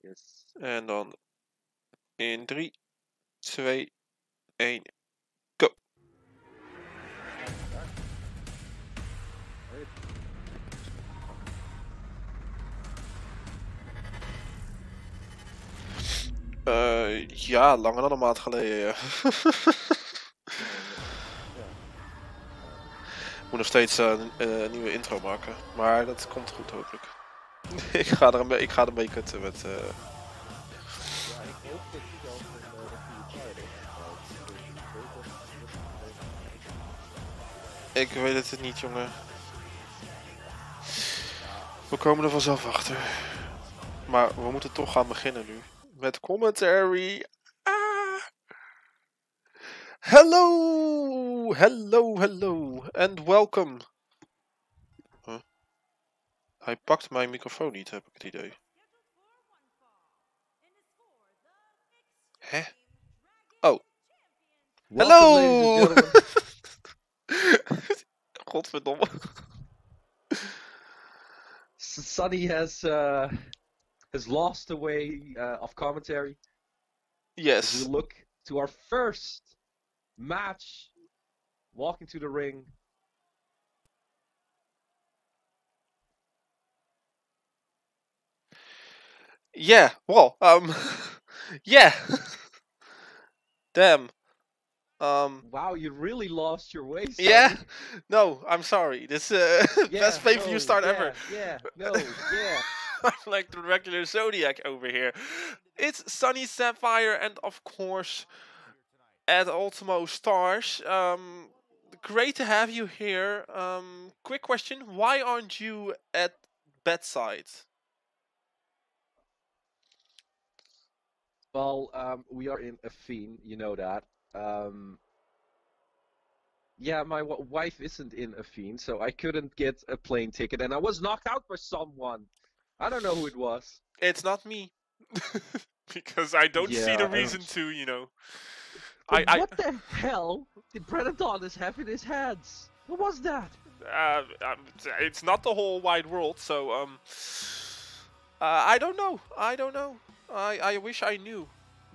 Yes. En dan in 3, 2, 1. Uh, ja, langer dan een maand geleden. Ja. Moet nog steeds uh, een nieuwe intro maken. Maar dat komt goed hopelijk. ik, ga er een ik ga er mee kutten met... Een tijd Ik weet het niet, jongen. We komen er vanzelf achter. Maar we moeten toch gaan beginnen nu met commentary. Ah. Hello, hello, hello, and welcome. Hij pakt mijn microfoon niet, heb ik het idee. Hè? Oh. Hello! Godverdomme. Sunny has uh, has lost the way uh, of commentary. Yes. As we look to our first match, walking to the ring. Yeah, well, um, yeah. Damn. Um. Wow, you really lost your way. Sonny. Yeah. No, I'm sorry. This uh, Yeah, best pay per view no, start yeah, ever. Yeah. No. Yeah. I'm like the regular Zodiac over here. It's Sunny Sapphire and of course at Ultimo Stars. Um, great to have you here. Um, quick question: Why aren't you at bedside? Well, um, we are in a theme, you know that. Um, yeah, my w- wife isn't in a fiend, so I couldn't get a plane ticket, and I was knocked out by someone. I don't know who it was. It's not me. because I don't see the reason to, you know. I- I- what the hell did Predatorus have in his hands? What was that? Uh, um, it's not the whole wide world, so um, uh, I don't know. I don't know. I I wish I knew,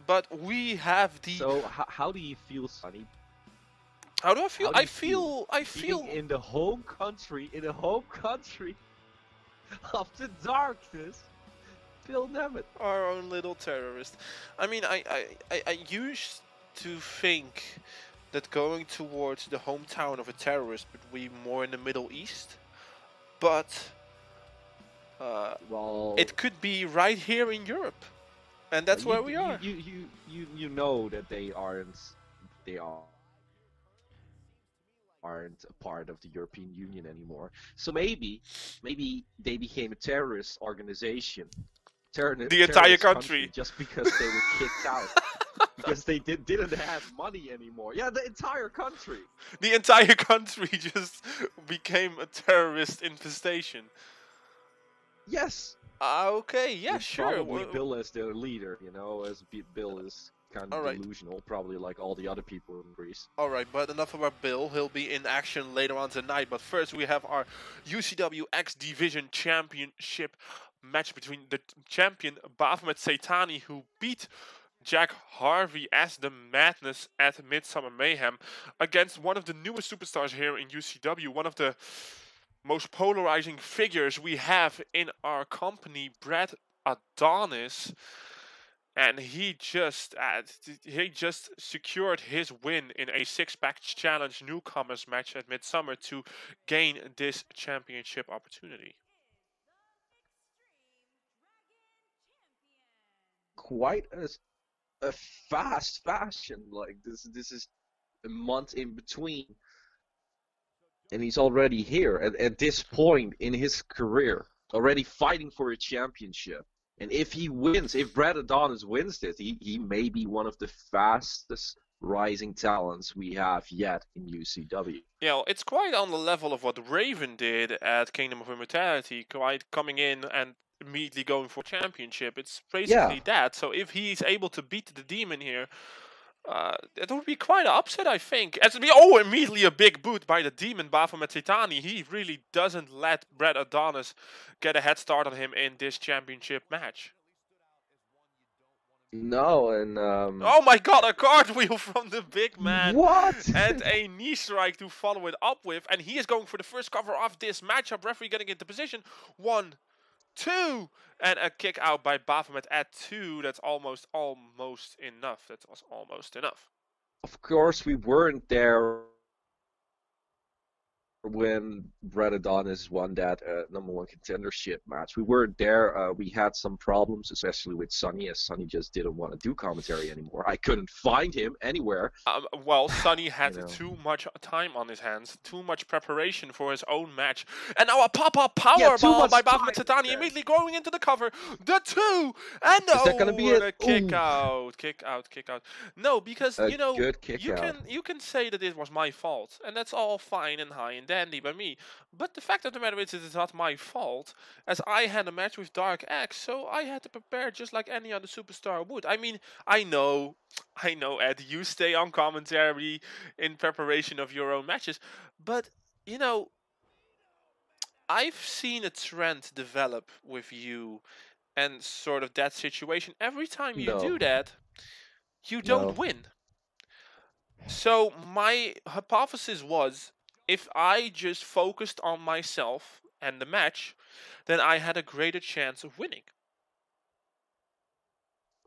but we have the. So, h- how do you feel, Sonny? how do I feel? do I you feel. I feel. in the home country, in the home country of the darkness, Bill Nemeth. our own little terrorist. I mean, I, I, I, I used to think that going towards the hometown of a terrorist would be more in the Middle East, but uh, Well, it could be right here in Europe, and that's you- where we are. You, you, you, you know that they aren't, they are aren't a part of the European Union anymore. So maybe, maybe they became a terrorist organization. Terror- The entire terrorist country. just because they were kicked out. Because they did, didn't have money anymore. Yeah, the entire country. the entire country just became a terrorist infestation. Yes. Ah, okay, yeah, sure. Probably well- Bill as their leader, you know, as B- Bill is kind of Alright. delusional, probably like all the other people in Greece. Alright, but enough about Bill. He'll be in action later on tonight. But first, we have our UCW X Division Championship match between the champion Baphomet Satani, who beat Jack Harvey as the Madness at Midsummer Mayhem, against one of the newest superstars here in UCW, one of the most polarizing figures we have in our company, Brad Adonis. and he just uh, he just secured his win in a six-pack challenge newcomers match at Midsummer to gain this championship opportunity. quite a fast fashion. Like this, this is a month in between, and he's already here at, at this point in his career, already fighting for a championship. And if he wins, if Brad Adonis wins this, he, he may be one of the fastest rising talents we have yet in UCW. Yeah, well, it's quite on the level of what Raven did at Kingdom of Immortality, quite coming in and immediately going for championship. It's basically that. So if he's able to beat the demon here, uh, it would be quite an upset, I think. As be oh, immediately a big boot by the demon Baphomet Titani. He really doesn't let Brad Adonis get a head start on him in this championship match. No, and um. Oh my god, a cartwheel from the big man. What? and a knee strike to follow it up with. And he is going for the first cover of this matchup. Referee getting into position. One, two, and a kick out by Baphomet at two. That's almost, almost enough. That was almost enough. Of course, we weren't there when Brad Adonis won that uh, number one contendership match. We weren't there. Uh, we had some problems, especially with Sonny, as Sonny just didn't want to do commentary anymore. I couldn't find him anywhere. Um, well, Sonny had You know. too much time on his hands, too much preparation for his own match. And now a pop-up power Yeah, much by Baphomet time, Tatani immediately going into the cover. The two! And Is oh, that gonna be a kick Ooh. out, kick out, kick out. No, because, A you know, you out. can you can say that it was my fault, and that's all fine and high and dandy by me. But the fact of the matter is, it is not my fault, as I had a match with Dark X, so I had to prepare just like any other superstar would. I mean, I know, I know, Ed, you stay on commentary in preparation of your own matches, but you know, I've seen a trend develop with you and sort of that situation. Every time you do that, you don't No. win. So my hypothesis was if I just focused on myself and the match, then I had a greater chance of winning.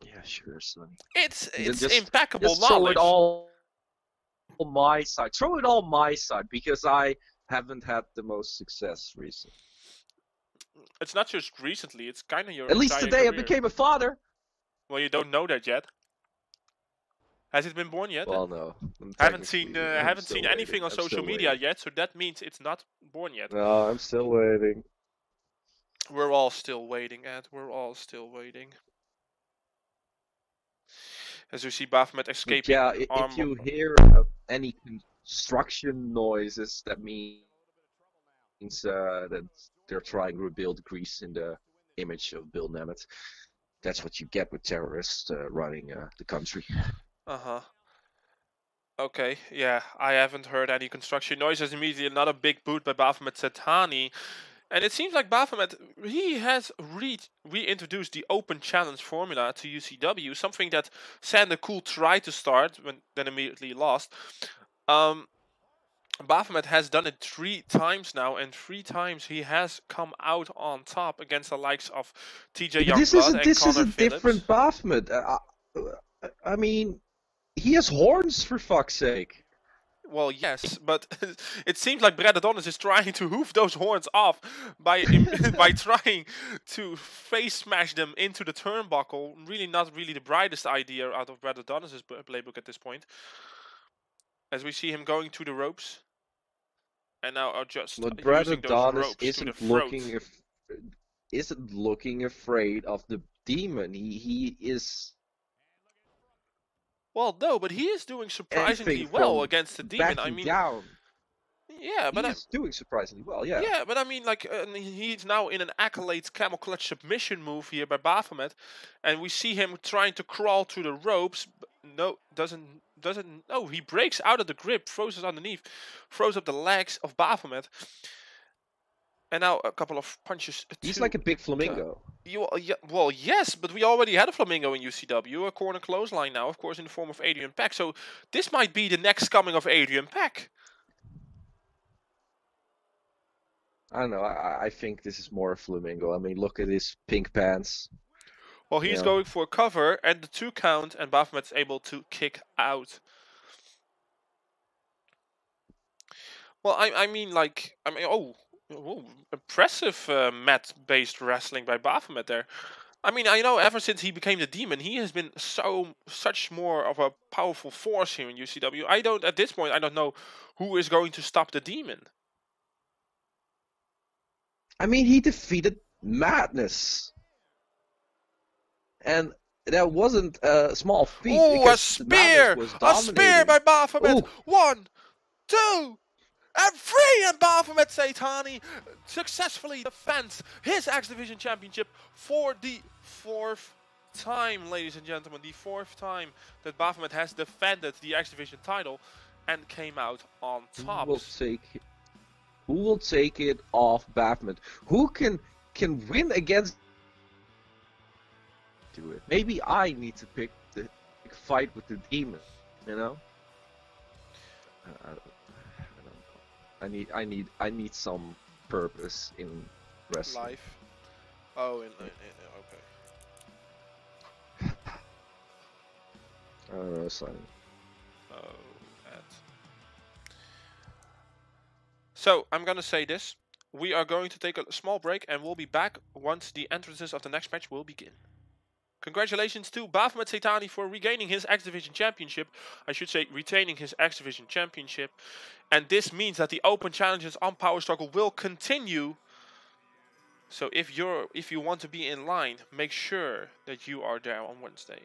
Yeah, sure, Sonny. It's it's just- impeccable Just throw it all on my side. Throw it all my side because I haven't had the most success recently. It's not just recently; it's kind of your. At least today I became a father. Well, you don't know that yet. Has it been born yet? Well, no. I'm haven't seen uh, I'm haven't seen anything on I'm social media waiting. yet, so that means it's not born yet. No, I'm still waiting. We're all still waiting, Ed. We're all still waiting. As you see Baphomet escaping. yeah, i- if you hear uh, any construction noises, that means uh, that they're trying to rebuild Greece in the image of Bill Nemeth. That's what you get with terrorists uh, running uh, the country. Uh huh. Okay, yeah, I haven't heard any construction noises. Immediately, another big boot by Baphomet Satani. And it seems like Baphomet, he has re- reintroduced the open challenge formula to UCW, something that Sander Cool tried to start, when then immediately lost. Um, Baphomet has done it three times now, and three times he has come out on top against the likes of TJ But this is Youngblood a, and this is a Phillips. different Baphomet. Uh, uh, I mean, he has horns for fuck's sake. Well, yes, but it seems like Brad Adonis is trying to hoof those horns off by by trying to face smash them into the turnbuckle. Really, not really the brightest idea out of Brad Adonis's playbook at this point. As we see him going to the ropes, and now are just But Brad Adonis isn't looking af- isn't looking afraid of the demon. He he is Well, no, but he is doing surprisingly well against the demon. I mean, down. yeah, but he's I, doing surprisingly well. Yeah. Yeah, but I mean, like, uh, he's now in an accolades camel clutch submission move here by Baphomet, and we see him trying to crawl through the ropes. No, doesn't doesn't. No, he breaks out of the grip, throws it underneath, throws up the legs of Baphomet, and now a couple of punches. He's like a big flamingo. uh, Uh, yeah, well, yes, but we already had a flamingo in UCW, a corner clothesline now, of course, in the form of Adrian Peck. So this might be the next coming of Adrian Peck. I don't know. I, I- I think this is more a flamingo. I mean, look at his pink pants. Well, he's Yeah. going for a cover and the two count, and Baphomet's able to kick out. Well, I I mean like I mean oh, oh impressive uh, mat-based wrestling by Baphomet there. I mean I know ever since he became the demon, he has been so such more of a powerful force here in UCW. I don't at this point I don't know who is going to stop the demon. I mean, he defeated Madness, and that wasn't a small feat. Oh, a spear! A spear by Baphomet! Ooh. One, two, and three! And Baphomet Satani successfully defends his X Division Championship for the fourth time, ladies and gentlemen. The fourth time that Baphomet has defended the X Division title and came out on top. Who will take? it? Who will take it off Baphomet? Who can can win against do it. Maybe I need to pick the pick fight with the demon. You know. I, I need I need I need some purpose in wrestling. Life. Oh, in, in, in okay. I don't know, son. Oh. So I'm gonna say this. We are going to take a small break and we'll be back once the entrances of the next match will begin. Congratulations to Baphomet Satani for regaining his X Division Championship. I should say retaining his X Division Championship. And this means that the open challenges on Power Struggle will continue. So if you're if you want to be in line, make sure that you are there on Wednesday.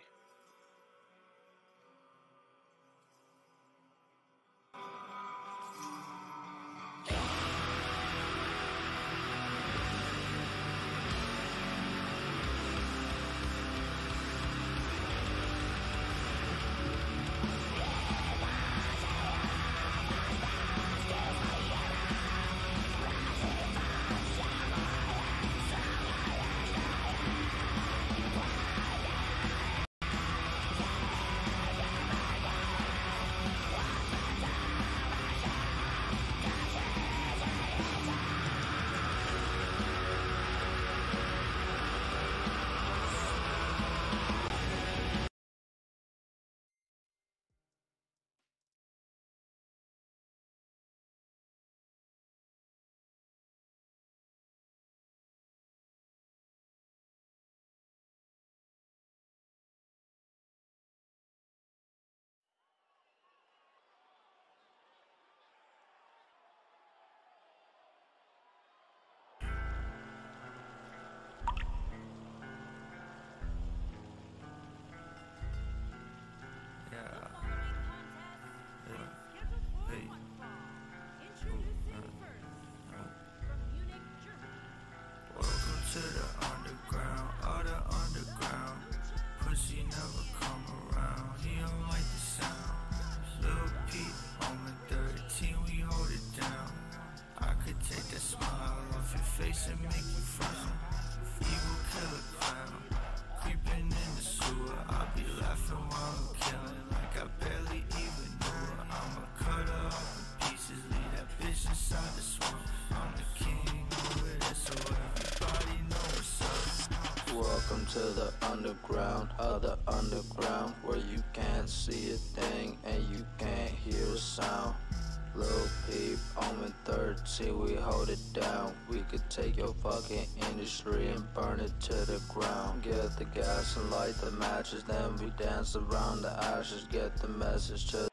Welcome to the underground, other underground, where you can't see a thing and you can't hear a sound. Lil Peep, Omen 13, we hold it down. We could take your fucking industry and burn it to the ground. Get the gas and light the matches, then we dance around the ashes. Get the message to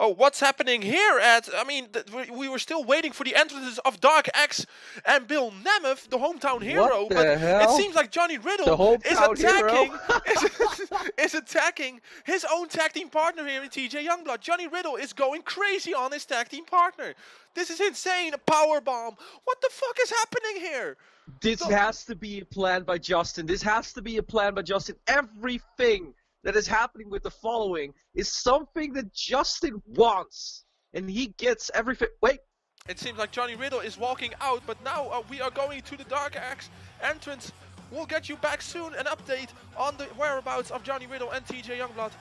Oh, what's happening here? At I mean, th- we- we were still waiting for the entrances of Dark X and Bill Nemeth, the hometown hero. What the but it seems like Johnny Riddle is attacking is, is attacking his own tag team partner here in TJ Youngblood. Johnny Riddle is going crazy on his tag team partner. This is insane. A power bomb. What the fuck is happening here? This So- has to be a plan by Justin. This has to be a plan by Justin. Everything that is happening with the following is something that Justin wants. And he gets everything. Wait, It seems like Johnny Riddle is walking out, but now uh, we are going to the Dark X entrance. We'll get you back soon. An update on the whereabouts of Johnny Riddle and TJ Youngblood.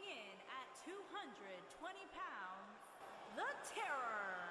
Weighing in at 220 pounds, the Terror.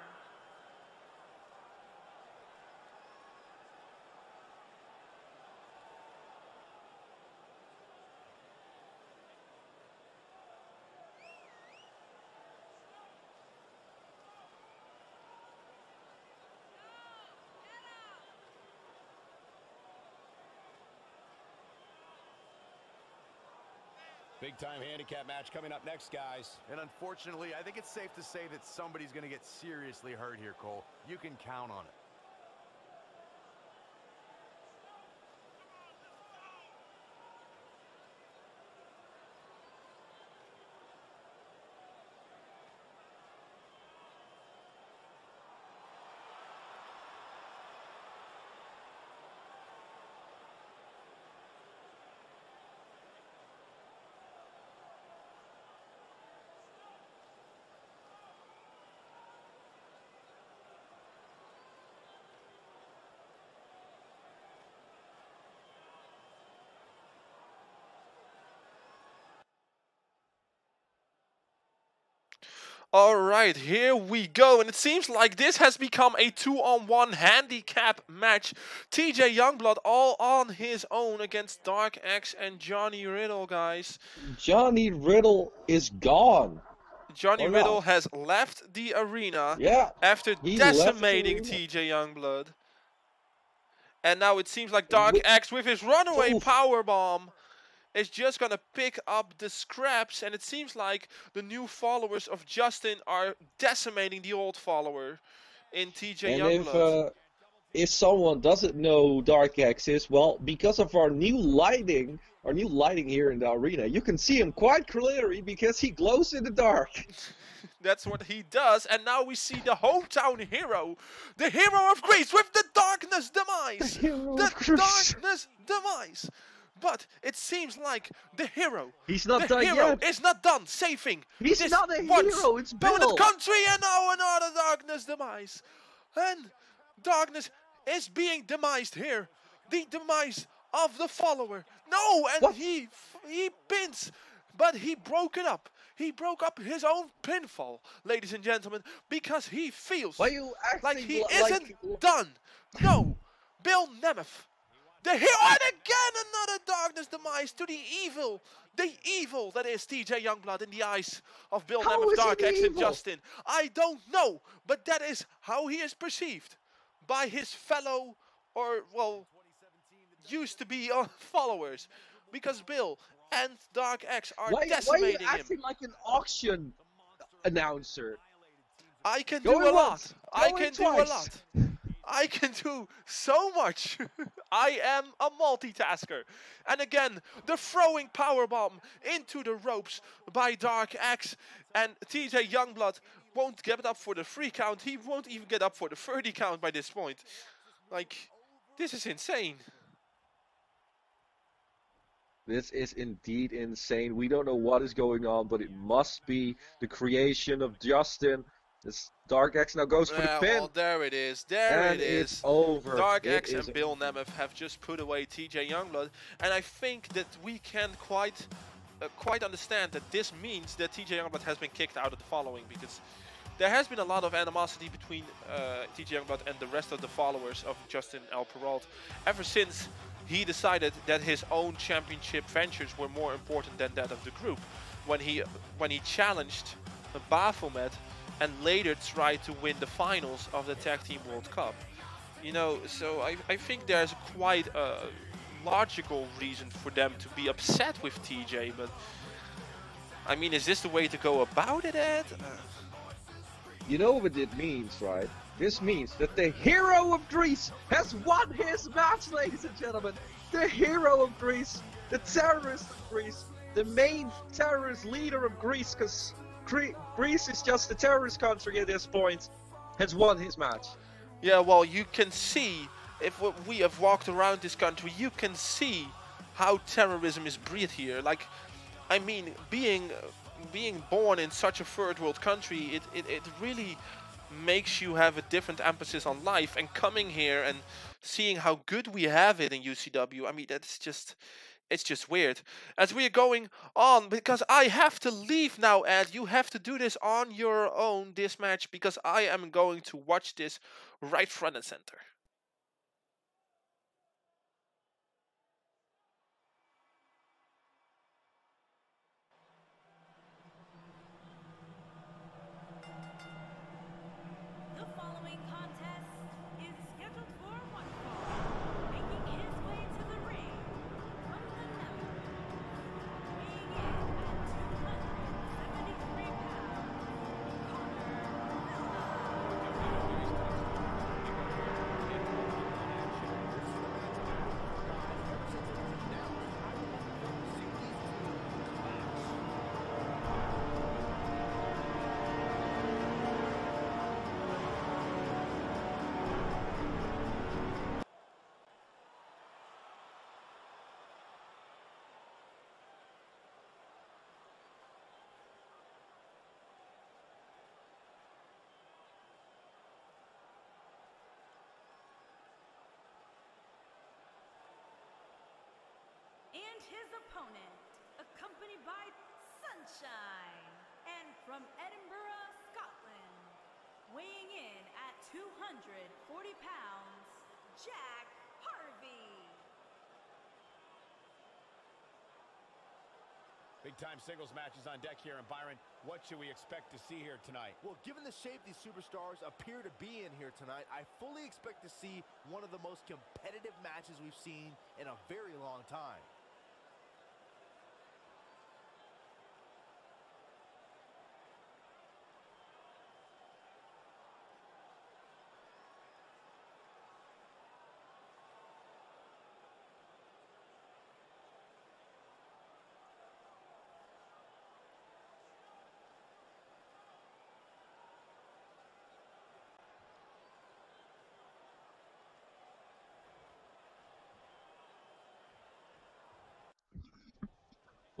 Big time handicap match coming up next, guys. And unfortunately, I think it's safe to say that somebody's going to get seriously hurt here, Cole. You can count on it. All right, here we go. And it seems like this has become a two-on-one handicap match. TJ Youngblood all on his own against Dark X and Johnny Riddle, guys. Johnny Riddle is gone. Johnny Oh, no. Riddle has left the arena Yeah. after decimating. TJ Youngblood. And now it seems like Dark Wi- X with his runaway oh. Oof. power bomb is just gonna pick up the scraps and it seems like the new followers of Justin are decimating the old follower in TJ And Youngblood. if uh, if someone doesn't know Dark X is, well, because of our new lighting, our new lighting here in the arena, you can see him quite clearly because he glows in the dark. That's what he does, and now we see the hometown hero, the hero of grace with the darkness demise. hero the of darkness demise. But it seems like the hero, He's not the done hero yet. is not done saving He's this not a once hero, it's Bill. country, and now another darkness demise. And Darkness is being demised here. The demise of the follower. No, and What? he he pins, but he broke it up. He broke up his own pinfall, ladies and gentlemen, because he feels Why you like he isn't like- done. No, Bill Nemeth. The hero, and again another darkness demise to the evil, the evil that is TJ Youngblood in the eyes of Bill Nemeth, Dark X, and? Justin. I don't know, but that is how he is perceived by his fellow, or well, used to be uh, followers, because Bill and Dark X are Why, why are you decimating him. acting like an auction announcer? I can do a lot. I can do a lot. I can do so much. I am a multitasker. And again, the throwing power bomb into the ropes by Dark X and TJ Youngblood won't get up for the free count. He won't even get up for the 30 count by this point. Like, this is insane. This is indeed insane. We don't know what is going on, but it must be the creation of Justin. This Dark X now goes for Yeah, the pin. well, there it is. There and it it's is. over. Dark It X and Bill Nemeth have just put away TJ Youngblood, and I think that we can quite, uh, quite understand that this means that TJ Youngblood has been kicked out of the following because there has been a lot of animosity between uh, TJ Youngblood and the rest of the followers of Justin L. Peralt ever since he decided that his own championship ventures were more important than that of the group. When he when he challenged Baphomet and later try to win the finals of the Tag Team World Cup. You know, so I, I think there's quite a logical reason for them to be upset with TJ, but I mean, is this the way to go about it, Ed? Uh, You know what it means, right? This means that the hero of Greece has won his match, ladies and gentlemen. The hero of Greece, the terrorist of Greece, the main terrorist leader of Greece, because Greece is just a terrorist country at this point, has won his match. Yeah, well, you can see, if we have walked around this country, you can see how terrorism is breed here. Like, I mean, being being born in such a third world country, it, it, it really makes you have a different emphasis on life. And coming here and seeing how good we have it in UCW, I mean, that's just. It's just weird. As we are going on, because I have to leave now, Ed. You have to do this on your own, this match, because I am going to watch this right front and center. And his opponent, accompanied by Sunshine, and from Edinburgh, Scotland, weighing in at 240 pounds, Jack Harvey. Big time singles matches on deck here. And Byron, what should we expect to see here tonight? Well, given the shape these superstars appear to be in here tonight, I fully expect to see one of the most competitive matches we've seen in a very long time.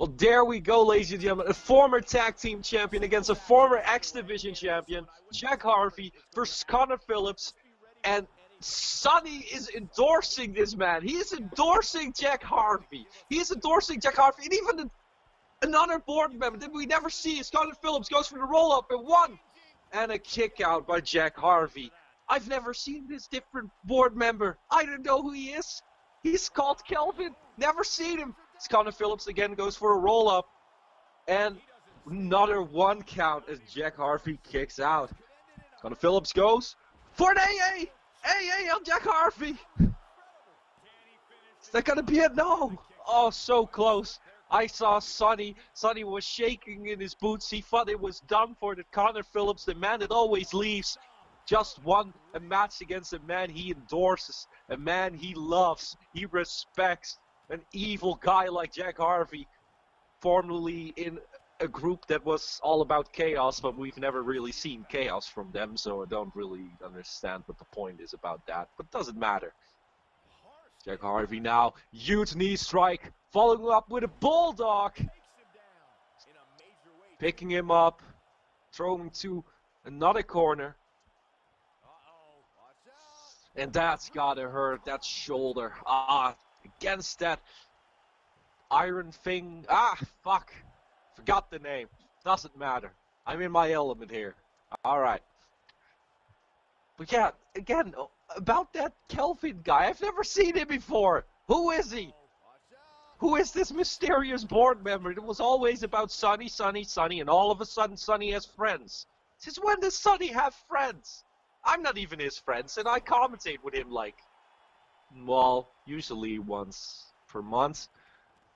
Well, there we go, ladies and gentlemen. A former tag team champion against a former X Division champion, Jack Harvey versus Connor Phillips. And Sonny is endorsing this man. He is endorsing Jack Harvey. He is endorsing Jack Harvey. And even an- another board member that we never see is Connor Phillips goes for the roll up and one. And a kick out by Jack Harvey. I've never seen this different board member. I don't know who he is. He's called Kelvin. Never seen him. Connor Phillips again goes for a roll up. And another one count as Jack Harvey kicks out. Connor Phillips goes for an AA. AA on Jack Harvey. Is that gonna be it? No. Oh, so close. I saw Sonny. Sonny was shaking in his boots. He thought it was done for that Connor Phillips, the man that always leaves, just won a match against a man he endorses, a man he loves, he respects, an evil guy like Jack Harvey, formerly in a group that was all about chaos, but we've never really seen chaos from them, so I don't really understand what the point is about that. But doesn't matter. Jack Harvey now, huge knee strike, following up with a bulldog, picking him up, throwing him to another corner. And that's gotta hurt, that shoulder. Ah, against that iron thing. Ah, fuck. Forgot the name. Doesn't matter. I'm in my element here. Alright. But yeah, again, about that Kelvin guy, I've never seen him before. Who is he? Who is this mysterious board member? It was always about Sonny, Sonny, Sonny, and all of a sudden Sonny has friends. Since when does Sonny have friends? I'm not even his friends, and I commentate with him like, well, usually once per month.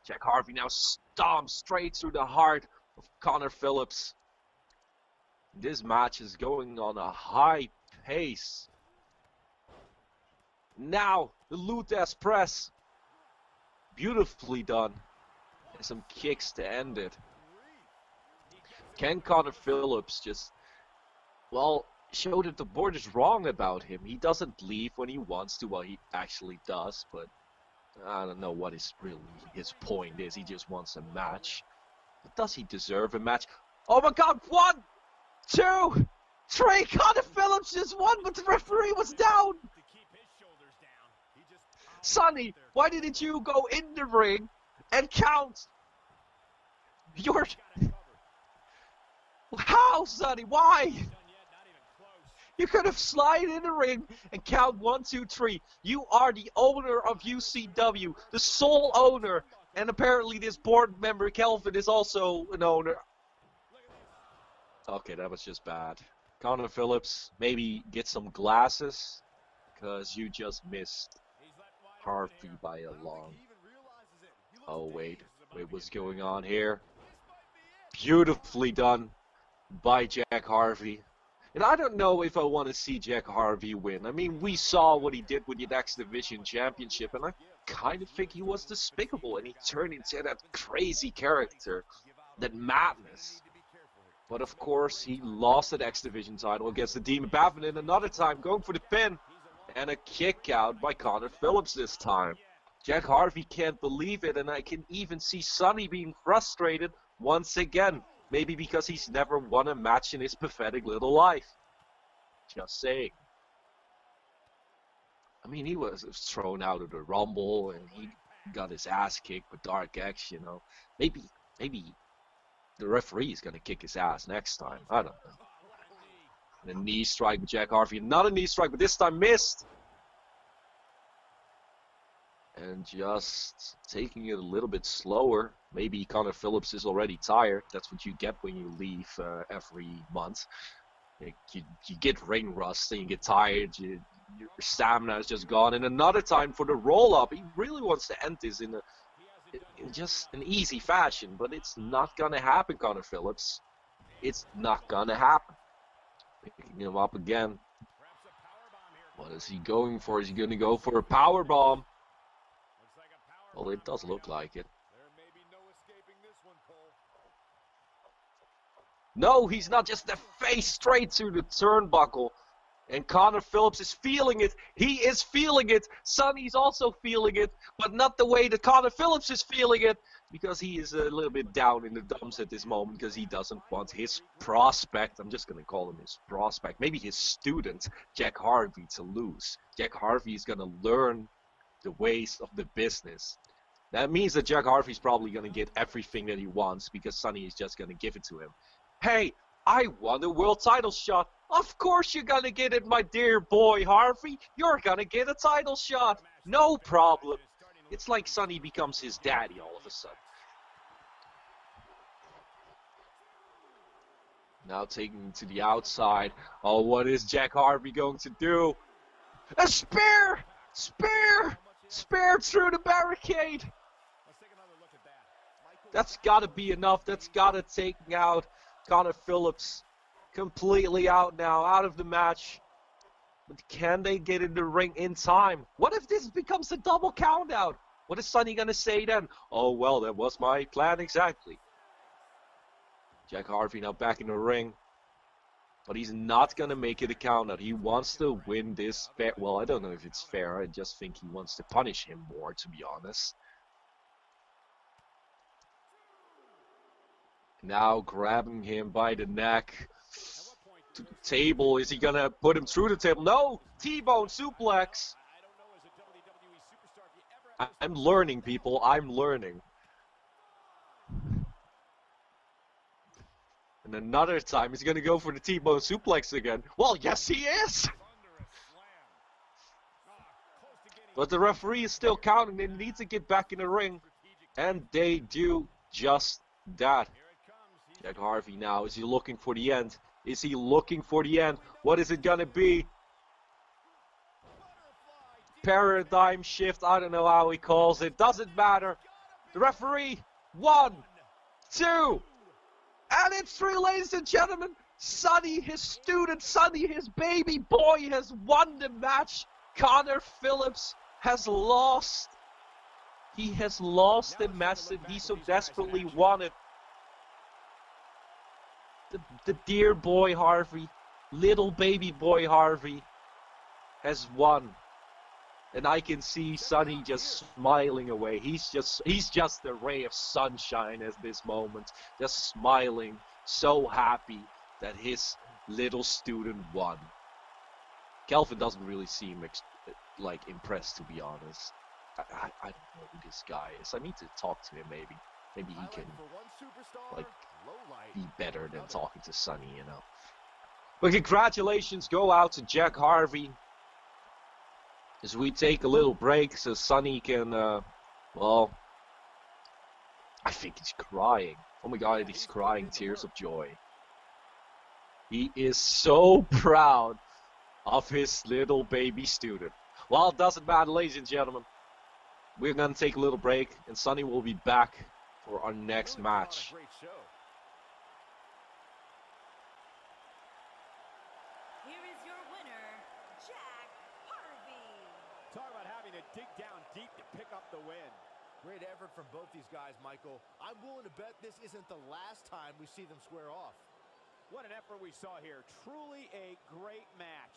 Jack Harvey now stomps straight through the heart of Connor Phillips. This match is going on a high pace. Now, the Lou Thesz press. Beautifully done. And some kicks to end it. Can Connor Phillips just, well, show that the board is wrong about him? He doesn't leave when he wants to. Well, he actually does, but I don't know what his really his point is. He just wants a match. But does he deserve a match? Oh my god, one, two, three, Connor Phillips just won, but the referee was down. Sonny, why didn't you go in the ring and count? You're how, Sonny? Why? You could have slid in the ring and count one, two, three. You are the owner of UCW, the sole owner, and apparently this board member Kelvin is also an owner. Okay, that was just bad. Connor Phillips, maybe get some glasses, because you just missed Harvey by a long. Oh wait, wait, what's going on here? Beautifully done by Jack Harvey. And I don't know if I want to see Jack Harvey win. I mean, we saw what he did with the X Division Championship, and I kind of think he was despicable, and he turned into that crazy character, that madness. But of course, he lost that X Division title against the Demon in another time, going for the pin, and a kick out by Connor Phillips this time. Jack Harvey can't believe it, and I can even see Sonny being frustrated once again. Maybe because he's never won a match in his pathetic little life. Just saying. I mean, he was thrown out of the Rumble and he got his ass kicked with Dark X, you know. Maybe, maybe the referee is going to kick his ass next time. I don't know. And a knee strike with Jack Harvey. Another knee strike, but this time missed. And just taking it a little bit slower. Maybe Connor Phillips is already tired. That's what you get when you leave uh, every month. You, you, you get ring rust and you get tired. You, your stamina is just gone. And another time for the roll up. He really wants to end this in a in just an easy fashion, but it's not gonna happen, Connor Phillips. It's not gonna happen. Picking him up again. What is he going for? Is he gonna go for a power bomb? Well, it does look like it. No, he's not just the face straight through the turnbuckle. And Connor Phillips is feeling it. He is feeling it. Sonny's also feeling it, but not the way that Connor Phillips is feeling it. because he is a little bit down in the dumps at this moment because he doesn't want his prospect, I'm just going to call him his prospect, maybe his student, Jack Harvey, to lose. Jack Harvey is going to learn the ways of the business. That means that Jack Harvey's probably going to get everything that he wants because Sonny is just going to give it to him. Hey, I won a world title shot. Of course you're to get it, my dear boy Harvey. You're to get a title shot. No problem. It's like Sonny becomes his daddy all of a sudden. Now taking to the outside. Oh, what is Jack Harvey going to do? A spear! Spear! Spear through the barricade! That's gotta be enough. That's gotta take out Connor Phillips. Completely out now, out of the match. But can they get in the ring in time? What if this becomes a double countout? What is Sonny gonna say then? Oh well, that was my plan exactly. Jack Harvey now back in the ring. But he's not gonna make it a countout. He wants to win this fair. Well, I don't know if it's fair. I just think he wants to punish him more, to be honest. Now grabbing him by the neck to table. Is he gonna put him through the table? No! T-bone suplex. I'm learning, people. I'm learning. And another time he's gonna go for the T-bone suplex again. Well, yes, he is. But the referee is still counting. They need to get back in the ring, and they do just that. Jack Harvey now is he looking for the end? Is he looking for the end? What is it gonna be? Paradigm shift. I don't know how he calls it. Doesn't matter. The referee. One, two, and it's three, ladies and gentlemen. Sonny, his student, Sonny, his baby boy, has won the match. Connor Phillips has lost. He has lost the match that he so desperately wanted. The, the dear boy Harvey, little baby boy Harvey, has won. And I can see Sonny just smiling away. He's just he's just a ray of sunshine at this moment, just smiling, so happy that his little student won. Kelvin doesn't really seem ex- like impressed, to be honest. I, I, I don't know who this guy is. I need to talk to him, maybe. Maybe he can highlight for one superstar, like, be better than talking to Sonny, you know. But congratulations go out to Jack Harvey. As we take a little break so Sonny can, uh, well, I think he's crying. Oh my god, he's crying tears of joy. He is so proud of his little baby student. Well, it doesn't matter, ladies and gentlemen. We're gonna take a little break, and Sonny will be back for our next Really put on a match. Here is your winner, Jack Harvey. Talk about having to dig down deep to pick up the win. Great effort from both these guys, Michael. I'm willing to bet this isn't the last time we see them square off. What an effort we saw here. Truly a great match.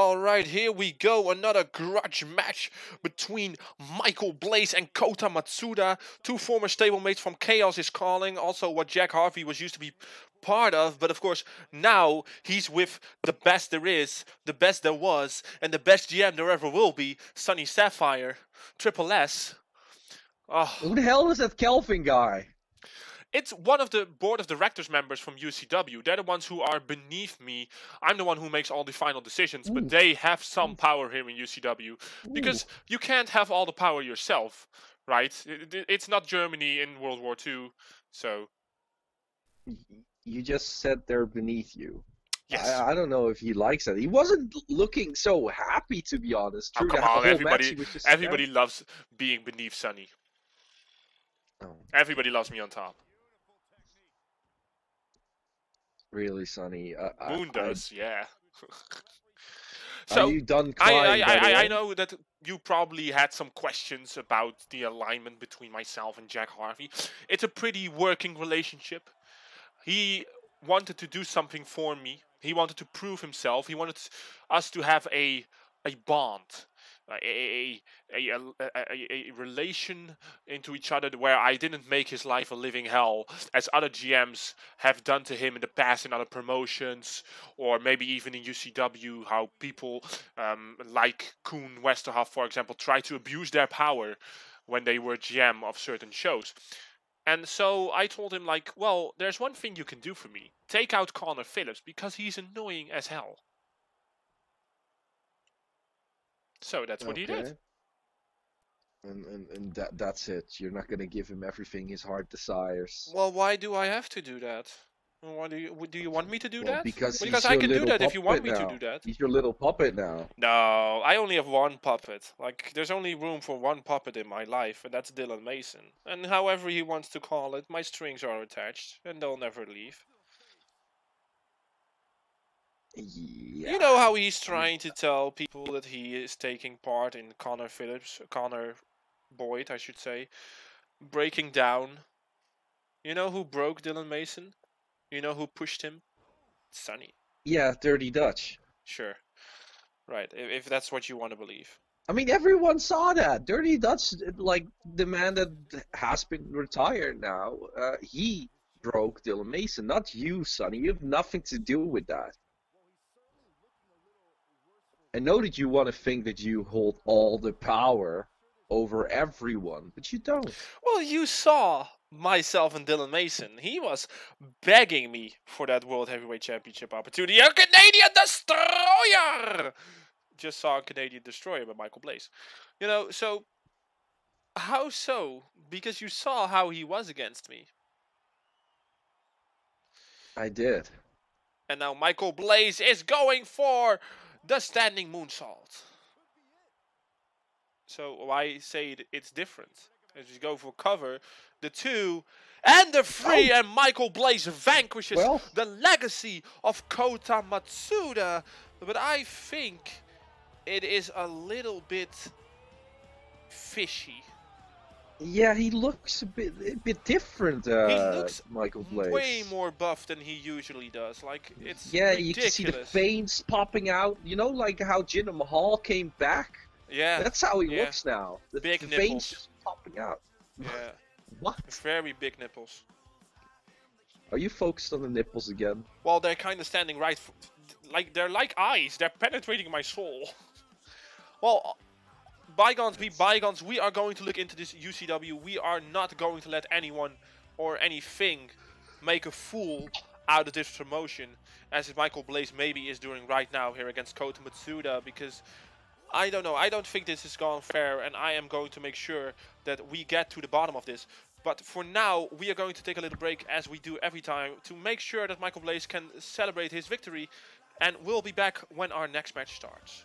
All right, here we go. Another grudge match between Mykal Blaize and Kota Matsuda. Two former stablemates from Chaos is calling. Also, what Jack Harvey was used to be part of. But of course, now he's with the best there is, the best there was, and the best GM there ever will be Sunny Sapphire. Triple S. Oh, Who the hell is that Kelvin guy? It's one of the board of directors members from UCW. They're the ones who are beneath me. I'm the one who makes all the final decisions, but they have some power here in UCW because you can't have all the power yourself, right? It- it- It's not Germany in World War II, so You just said they're beneath you. yes. I, I don't know if he likes that. He wasn't looking so happy, to be honest. Oh, come on, everybody- Everybody loves being beneath Sunny. Oh, Everybody loves me on top. Really, Sonny. Uh, Moon I- does, yeah. so Are you done I, I, crying? I, I, I know that you probably had some questions about the alignment between myself and Jack Harvey. It's a pretty working relationship. He wanted to do something for me. He wanted to prove himself. He wanted us to have a a bond, a a, a, relation into each other where I didn't make his life a living hell, as other GMs have done to him in the past in other promotions, or maybe even in UCW, how people um, like Kuhn Westerhoff, for example, try to abuse their power when they were GM of certain shows. And so I told him, like, well, there's one thing you can do for me. Take out Connor Phillips because he's annoying as hell. So that's what he did. And, and, and that, that's it. You're not going to give him everything his heart desires. Well, why do I have to do that? Why do you do you want me to do Well, that? because because I can do that if you want me to do that. He's your little puppet now. No, I only have one puppet. Like, there's only room for one puppet in my life, and that's Dylan Mason. And however he wants to call it, my strings are attached, and they'll never leave. Yeah. You know how he's trying to tell people that he is taking part in Connor Phillips, Connor Boyd, I should say, breaking down. You know who broke Dylan Mason? You know who pushed him? Sonny. Yeah, Dirty Dutch. Sure. Right, if, if that's what you want to believe. I mean, everyone saw that. Dirty Dutch, like the man that has been retired now, uh, he broke Dylan Mason, not you, Sonny. You have nothing to do with that. I know that you want to think that you hold all the power over everyone, but you don't. Well, you saw myself and Dylan Mason. He was begging me for that World Heavyweight Championship opportunity. A Canadian Destroyer! Just saw a Canadian Destroyer by Mykal Blaize. You know, so. How so? Because you saw how he was against me. I did. And now Mykal Blaize is going for the standing moonsault. So I say it- it's different. As you go for cover, the two and the three, oh! and Mykal Blaize vanquishes Well- the legacy of Kota Matsuda. But I think it is a little bit fishy. Yeah, he looks a bit, a bit different, uh, looks Mykal Blaize. Way more buff than he usually does. Like it's Yeah, ridiculous. you can see the veins popping out. You know, like how Jinder Mahal came back? Yeah, That's how he yeah. looks now. The, Big the nipples. veins just popping out. yeah, What? very big nipples. Are you focused on the nipples again? Well, they're kind of standing right, f- like they're like eyes. They're penetrating my soul. well, bygones be bygones. We are going to look into this UCW. We are not going to let anyone or anything make a fool out of this promotion, as Mykal Blaize maybe is doing right now here against Kota Matsuda. Because I don't know. I don't think this is gone fair, and I am going to make sure that we get to the bottom of this. But for now, we are going to take a little break, as we do every time, to make sure that Mykal Blaize can celebrate his victory. And we'll be back when our next match starts.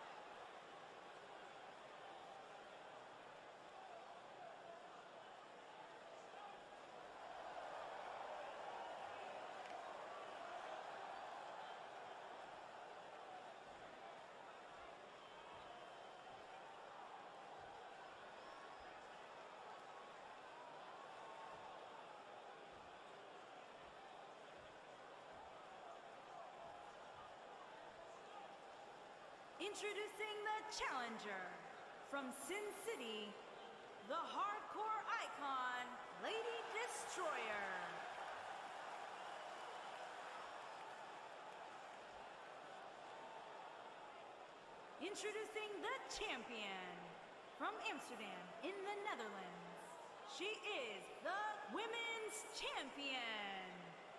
Introducing the challenger from Sin City, the hardcore icon, Lady Destroyer. Introducing the champion from Amsterdam in the Netherlands. She is the women's champion,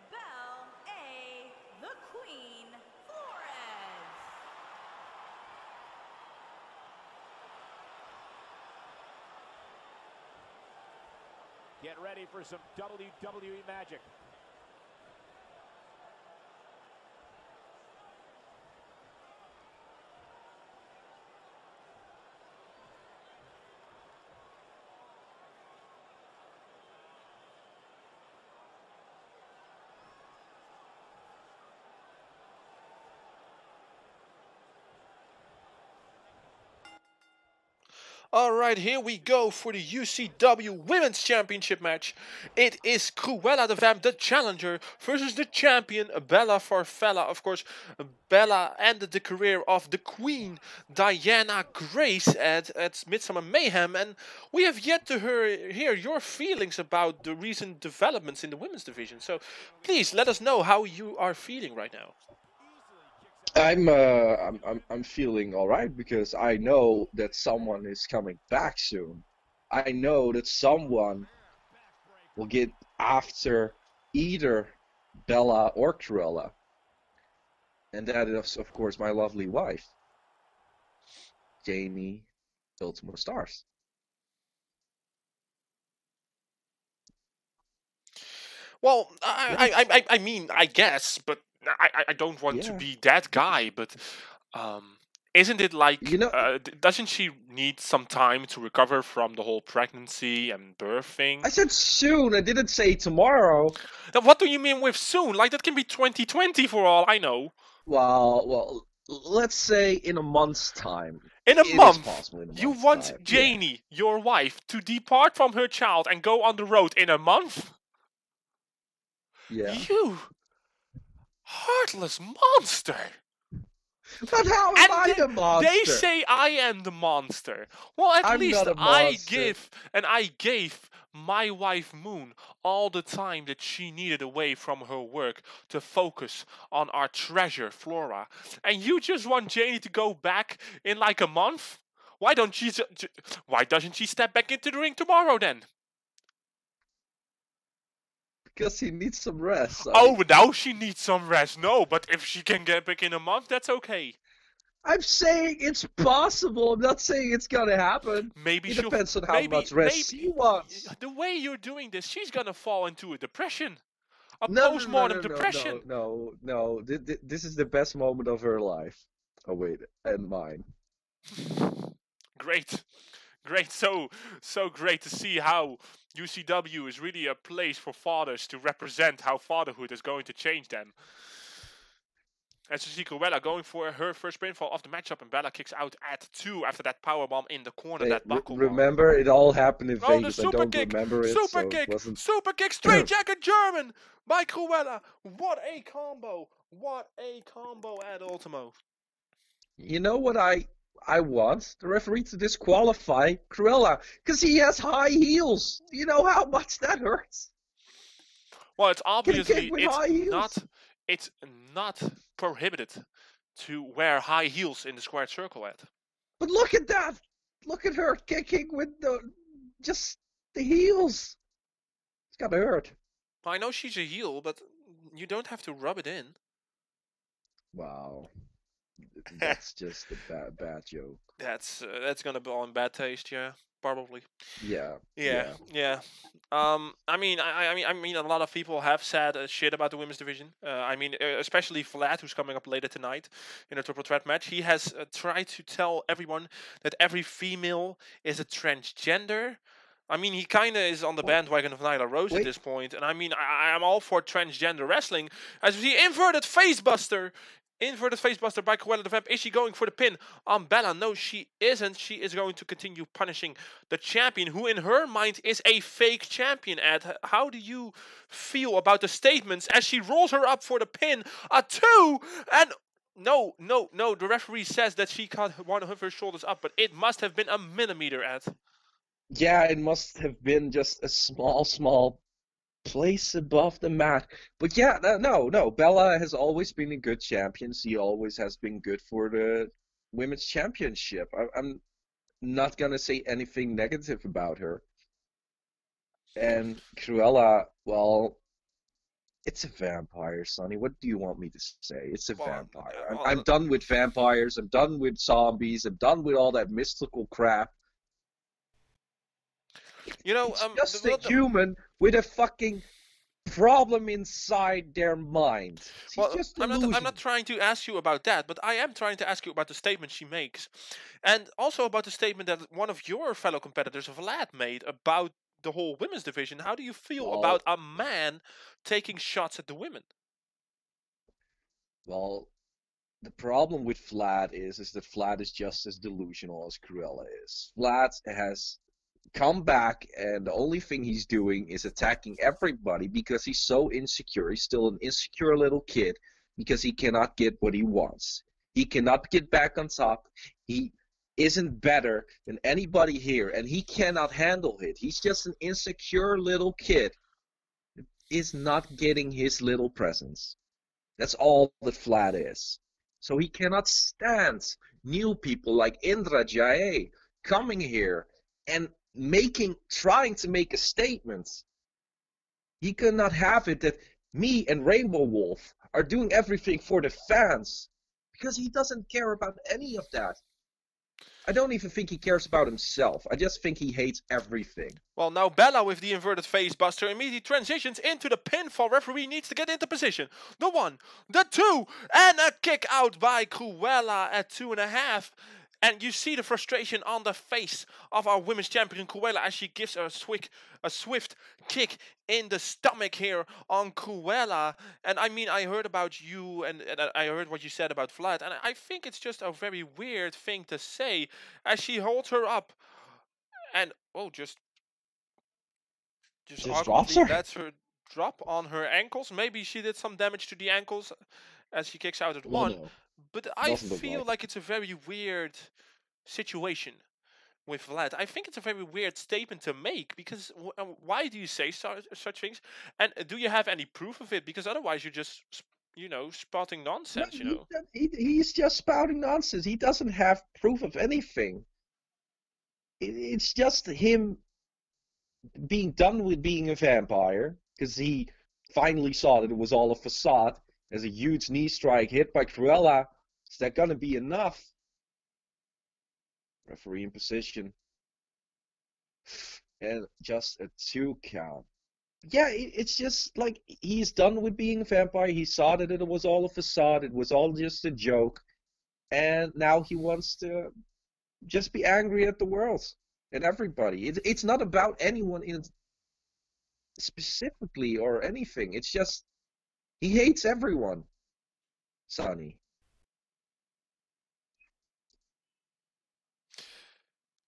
Belle A. The Queen Get ready for some WWE magic. All right, here we go for the UCW Women's Championship match. It is Cruela de Vamp, the challenger, versus the champion, Bella Farfalla. Of course, Bella ended the career of the Queen, Diana Grace, at, at Midsummer Mayhem. And we have yet to hear, hear your feelings about the recent developments in the women's division. So please let us know how you are feeling right now. I'm uh I'm I'm I'm feeling all right because I know that someone is coming back soon. I know that someone will get after either Bella or Cruela. And that is of course my lovely wife. Jamie Ultimate Stars. Well, I, I, I, I mean, I guess, but I, I- don't want to be that guy. But um, isn't it like, You know- uh, doesn't she need some time to recover from the whole pregnancy and birth thing? I said soon, I didn't say tomorrow. Then what do you mean with soon? Like that can be 2020 for all I know. Well, well, let's say in a month's time. In a It month, in a you want time, yeah. Janie, your wife, to depart from her child and go on the road in a month? Yeah. You heartless monster! But how am And I they- the monster? They say I am the monster. Well, at I'm least I give and I gave my wife Moon all the time that she needed away from her work to focus on our treasure, Flora. And you just want Janie to go back in like a month? Why don't she? Why doesn't she step back into the ring tomorrow then? Because he needs some rest. I Oh, mean, now she needs some rest. No, but if she can get back in a month, that's okay. I'm saying it's possible. I'm not saying it's gonna happen. Maybe It depends on how maybe, much rest maybe, she wants. The way you're doing this, she's gonna fall into a depression. a No, no, no, depression. No, no, no. Th- th- This is the best moment of her life. Oh wait, and mine. Great, great. So so great to see how UCW is really a place for fathers to represent how fatherhood is going to change them. As you see Cruela going for her first pinfall of the matchup, and Bella kicks out at two after that powerbomb in the corner. Hey, that buckle bomb. remember, it all happened in Oh, the Vegas. I don't kick! remember it, super so kick! it wasn't. Super kick! Straight jacket German by Cruela. What a combo! What a combo at Ultimo. You know what I I want the referee to disqualify Cruela because he has high heels. You know how much that hurts. Well, it's obviously it's not it's not prohibited to wear high heels in the squared circle at. But look at that! Look at her kicking with the just the heels. It's gotta hurt. I know she's a heel, but you don't have to rub it in. Wow, that's just a bad bad joke. That's uh, that's gonna be on bad taste, yeah, probably. Yeah. Yeah, yeah. Um, I mean, I, I- mean, I mean, a lot of people have said uh, shit about the women's division. Uh, I mean, especially Vlad, who's coming up later tonight in a triple threat match. He has uh, tried to tell everyone that every female is a transgender. I mean, he kind of is on the bandwagon of Nyla Rose at wait. this point, and I mean, I, I'm all for transgender wrestling. As we see, inverted facebuster, inverted facebuster by Cruela de Vamp. Is she going for the pin on Bella? No, she isn't. She is going to continue punishing the champion, who in her mind is a fake champion. Ed, how do you feel about the statements as she rolls her up for the pin? A two and. No, no, no. The referee says that she got one of her shoulders up, but it must have been a millimeter, Ed. Yeah, it must have been just a small, small place above the mat. But yeah, no, no. Bella has always been a good champion. She always has been good for the women's championship. I, I'm not gonna say anything negative about her. And Cruela, well, it's a vampire, Sonny. What do you want me to say? It's a Well, vampire. uh, I'm, I'm done with vampires. I'm done with zombies. I'm done with all that mystical crap. You know, um, just the- a the- human with a fucking problem inside their mind. She's Well, just I'm not, I'm not trying to ask you about that, but I am trying to ask you about the statement she makes. And also about the statement that one of your fellow competitors, Vlad, made about the whole women's division. How do you feel Well- about a man taking shots at the women? Well, the problem with Vlad is is that Vlad is just as delusional as Cruela is. Vlad has come back, and the only thing he's doing is attacking everybody because he's so insecure. He's still an insecure little kid because he cannot get what he wants. He cannot get back on top. He isn't better than anybody here, and he cannot handle it. He's just an insecure little kid. Is not getting his little presents. That's all that Vlad is. So he cannot stand new people like Indra Jaye coming here and making, trying to make a statement. He cannot have it that me and Rainbow Wolf are doing everything for the fans because he doesn't care about any of that. I don't even think he cares about himself. I just think he hates everything. Well, now Bella with the inverted face buster immediately transitions into the pinfall. Referee needs to get into position. The one, the two, and a kick out by Cruela at two and a half. And you see the frustration on the face of our women's champion Cruela as she gives her a swift, a swift kick in the stomach here on Cruela. And I mean, I heard about you and, and I heard what you said about Vlad, and I think it's just a very weird thing to say as she holds her up and oh, just just, Just drops her? lets her drop on her ankles. Maybe she did some damage to the ankles as she kicks out at Well, one. no. But I feel like. it's a very weird situation with Vlad. I think it's a very weird statement to make because w- uh, why do you say so, such things? And do you have any proof of it? Because otherwise, you're just you know spouting nonsense. You know. he, he, he's just spouting nonsense. He doesn't have proof of anything. It, it's just him being done with being a vampire because he finally saw that it was all a facade. There's a huge knee strike hit by Cruela. Is that gonna be enough? Referee in position. And just a two count. yeah, it, it's just like he's done with being a vampire. He saw that it was all a facade. It was all just a joke, and now he wants to just be angry at the world and everybody. It, it's not about anyone in specifically or anything. It's just he hates everyone. Sonny.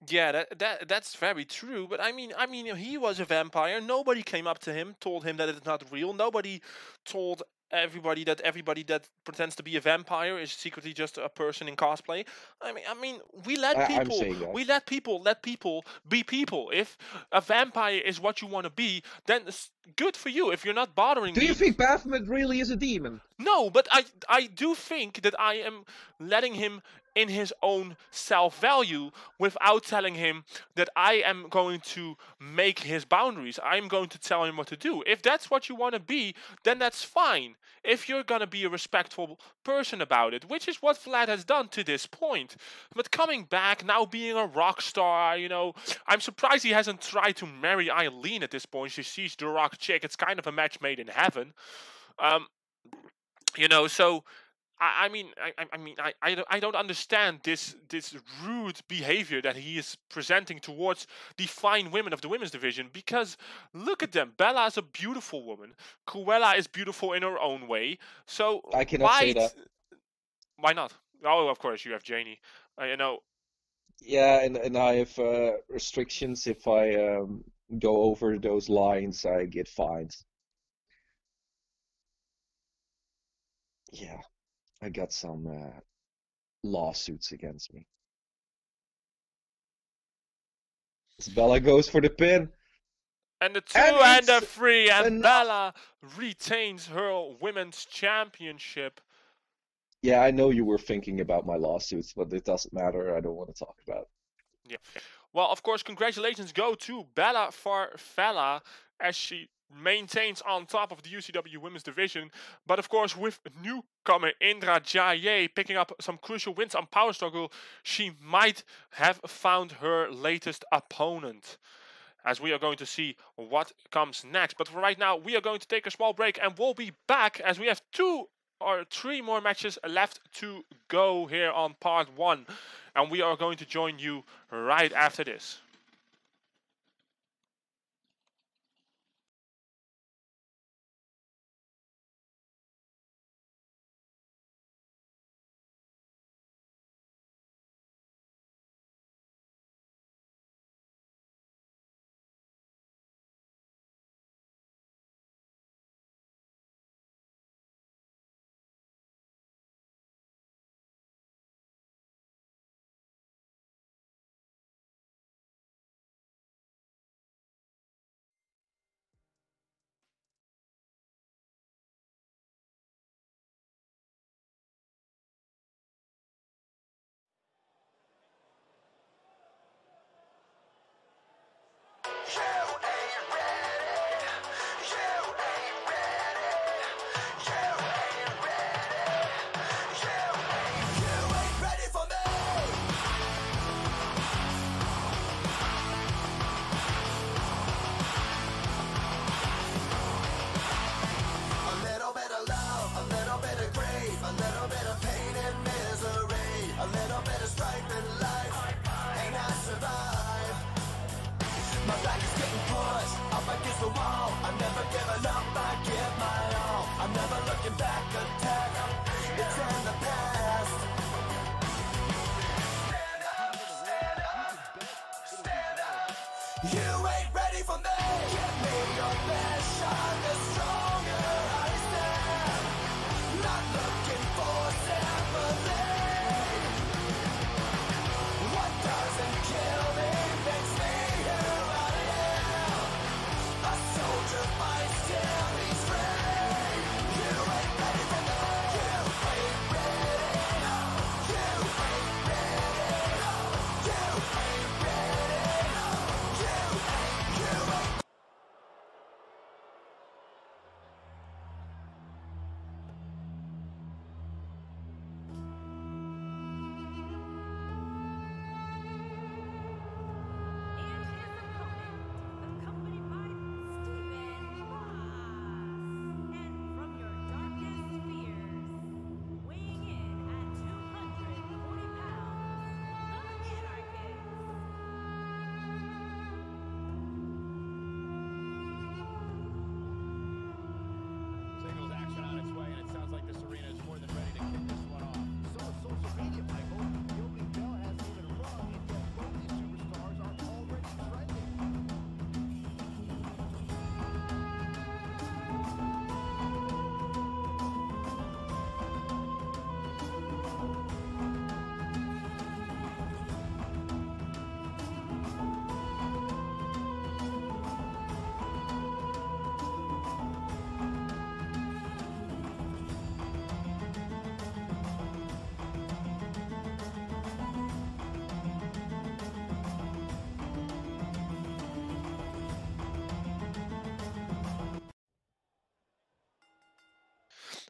Yeah, that, that that's very true. But I mean, I mean, he was a vampire. Nobody came up to him, told him that it's not real. Nobody told everybody that everybody that pretends to be a vampire is secretly just a person in cosplay. I mean, I mean, we let I- people, we let people, let people be people. If a vampire is what you want to be, then it's good for you. If you're not bothering Do me, you think Baphomet really is a demon? No, but I I do think that I am letting him in his own self-value without telling him that I am going to make his boundaries. I'm going to tell him what to do. If that's what you want to be, then that's fine. If you're going to be a respectful person about it, which is what Vlad has done to this point. But coming back now being a rock star, you know, I'm surprised he hasn't tried to marry Eileen at this point. She sees the rock chick. It's kind of a match made in heaven. Um, you know so I, I mean I, I- mean I, I, don't- I don't understand this this rude behavior that he is presenting towards the fine women of the women's division because look at them Bella is a beautiful woman Cruela is beautiful in her own way so I cannot why say that. why not oh of course you have Janie uh, you know Yeah, and and I have uh, restrictions. If I um, go over those lines, I get fined. Yeah, I got some uh, lawsuits against me. Bella goes for the pin. and the two And and, the three and enough. Bella retains her women's championship Yeah, I know you were thinking about my lawsuits, but it doesn't matter. I don't want to talk about it. Yeah. Well, of course, congratulations go to Bella Farfalla as she maintains on top of the UCW Women's Division. But of course, with newcomer Indra Jaye picking up some crucial wins on Power Struggle, she might have found her latest opponent. As we are going to see what comes next. But for right now, we are going to take a small break and we'll be back as we have two or three more matches left to go here on part one. And we are going to join you right after this.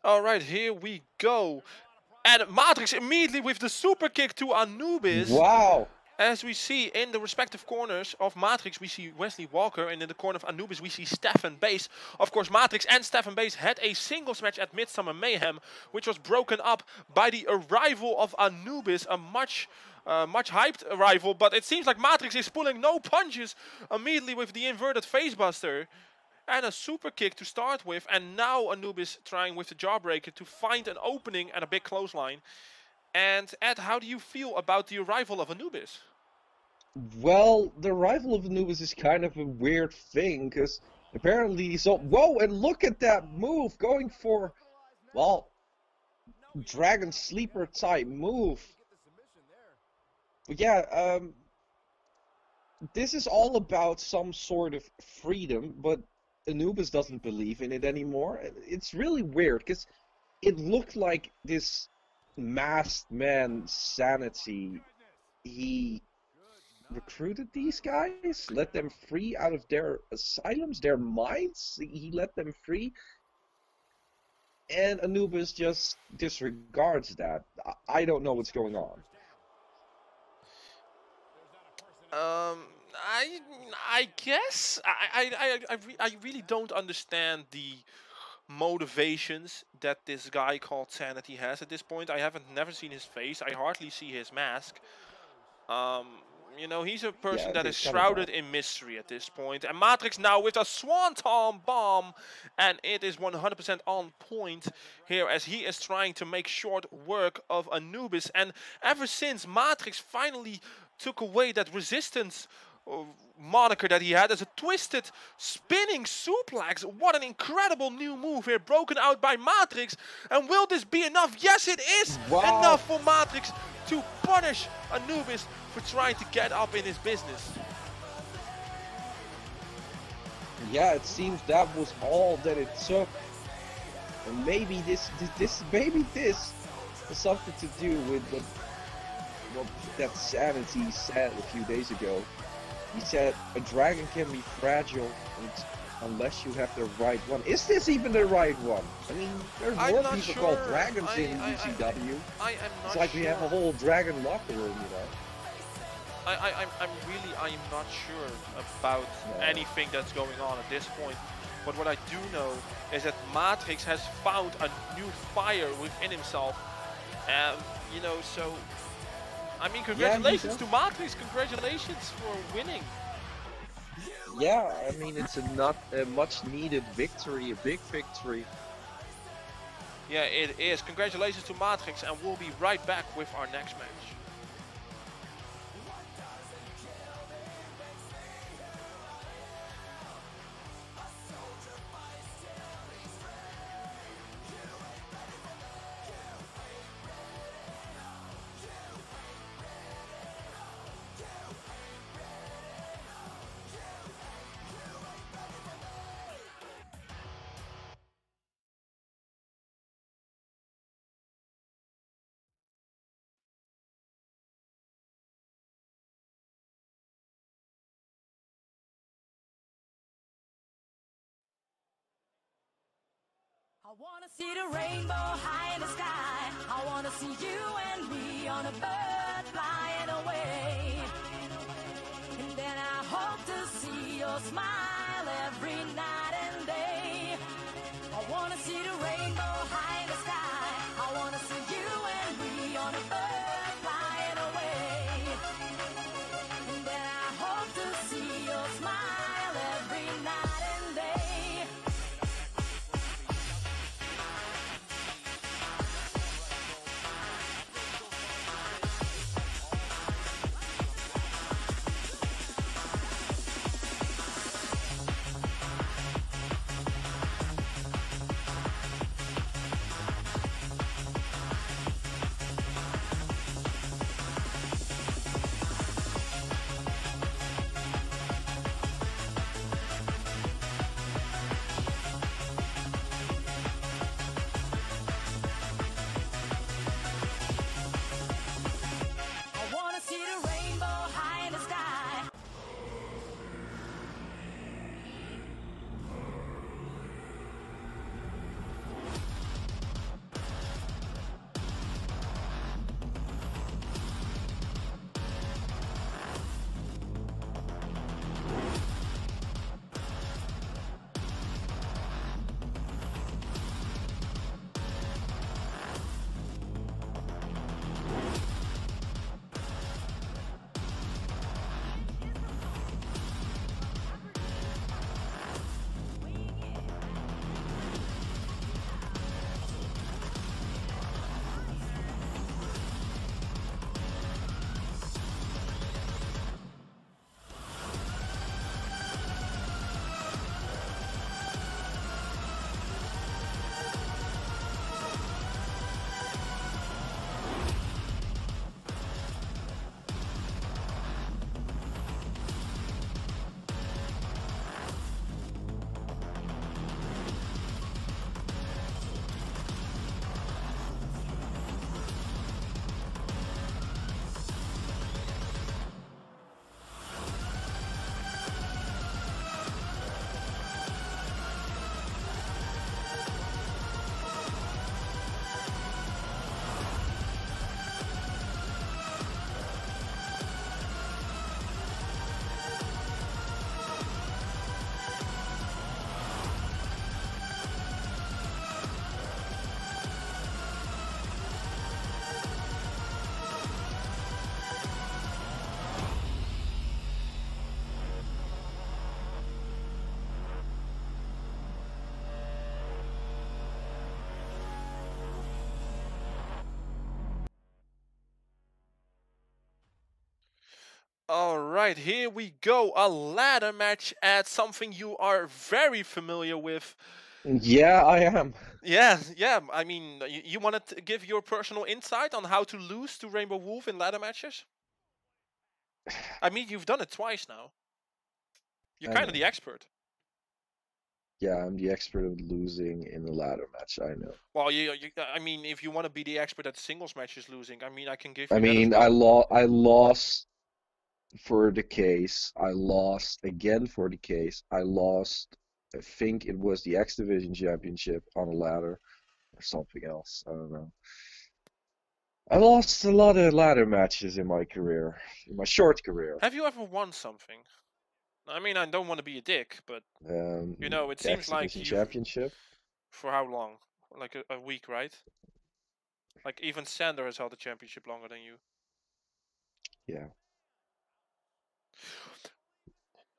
All right, here we go. And Maartrix immediately with the super kick to Anubis. Wow. As we see in the respective corners of Maartrix, we see Wesley Walker, and in the corner of Anubis, we see Stephan Base. Of course, Maartrix and Stephan Base had a singles match at Midsummer Mayhem, which was broken up by the arrival of Anubis, a much, uh, much hyped arrival. But it seems like Maartrix is pulling no punches immediately with the inverted facebuster. And a super kick to start with, and now Anubis trying with the jawbreaker to find an opening and a big clothesline. And Ed, how do you feel about the arrival of Anubis? Well, the arrival of Anubis is kind of a weird thing, because apparently he's all, whoa, and look at that move, going for, well, Dragon Sleeper type move. But yeah, um, this is all about some sort of freedom, but Anubis doesn't believe in it anymore. It's really weird, because it looked like this masked man sanity, he recruited these guys, let them free out of their asylums, their minds. He let them free. And Anubis just disregards that. I- don't know what's going on. Um, I I guess I I I I, re- I really don't understand the motivations that this guy called Sanity has at this point. I haven't never seen his face. I hardly see his mask. Um, you know, he's a person Yeah, that is shrouded in mystery at this point. And Maartrix now with a Swanton bomb, and it is 100% on point here as he is trying to make short work of Anubis. And ever since Maartrix finally took away that resistance moniker that he had as a twisted spinning suplex. What an incredible new move here, broken out by Maartrix. And will this be enough? Yes, it is Wow. enough for Maartrix to punish Anubis for trying to get up in his business. Yeah, it seems that was all that it took. And maybe this, this, this maybe this has something to do with what, what that Sanity said a few days ago. He said a dragon can be fragile unless you have the right one. Is this even the right one? I mean, there's I'm more people sure. called dragons I- in I- UCW. I am not it's like sure. we have a whole dragon locker room, you know. I, I, I'm, I'm really, I'm not sure about No. anything that's going on at this point. But what I do know is that Maartrix has found a new fire within himself. Um, you know, so I mean, congratulations to Maartrix. Congratulations for winning. Yeah, I mean it's a not a much needed victory, a big victory. Yeah, it is. Congratulations to Maartrix, and we'll be right back with our next match. Wanna see the rainbow high in the sky. I wanna see you and me on a bird All right, here we go. A ladder match at something you are very familiar with. Yeah, I am. Yeah, yeah. I mean, you, you want to give your personal insight on how to lose to Rainbow Wolf in ladder matches? I mean, you've done it twice now. You're kind of the expert. Yeah, I'm the expert of losing in the ladder match. I know. Well, you, you uh, I mean, if you want to be the expert at singles matches losing, I mean, I can give you I mean, well. I lost. I lost for the case. I lost again for the case. I lost. I think it was the X Division Championship on a ladder, or something else. I don't know. I lost a lot of ladder matches in my career, in my short career. Have you ever won something? I mean, I don't want to be a dick, but Um, You know, it seems like Championship. for how long? Like a, a week, right? Like even Sander has held the championship longer than you. Yeah.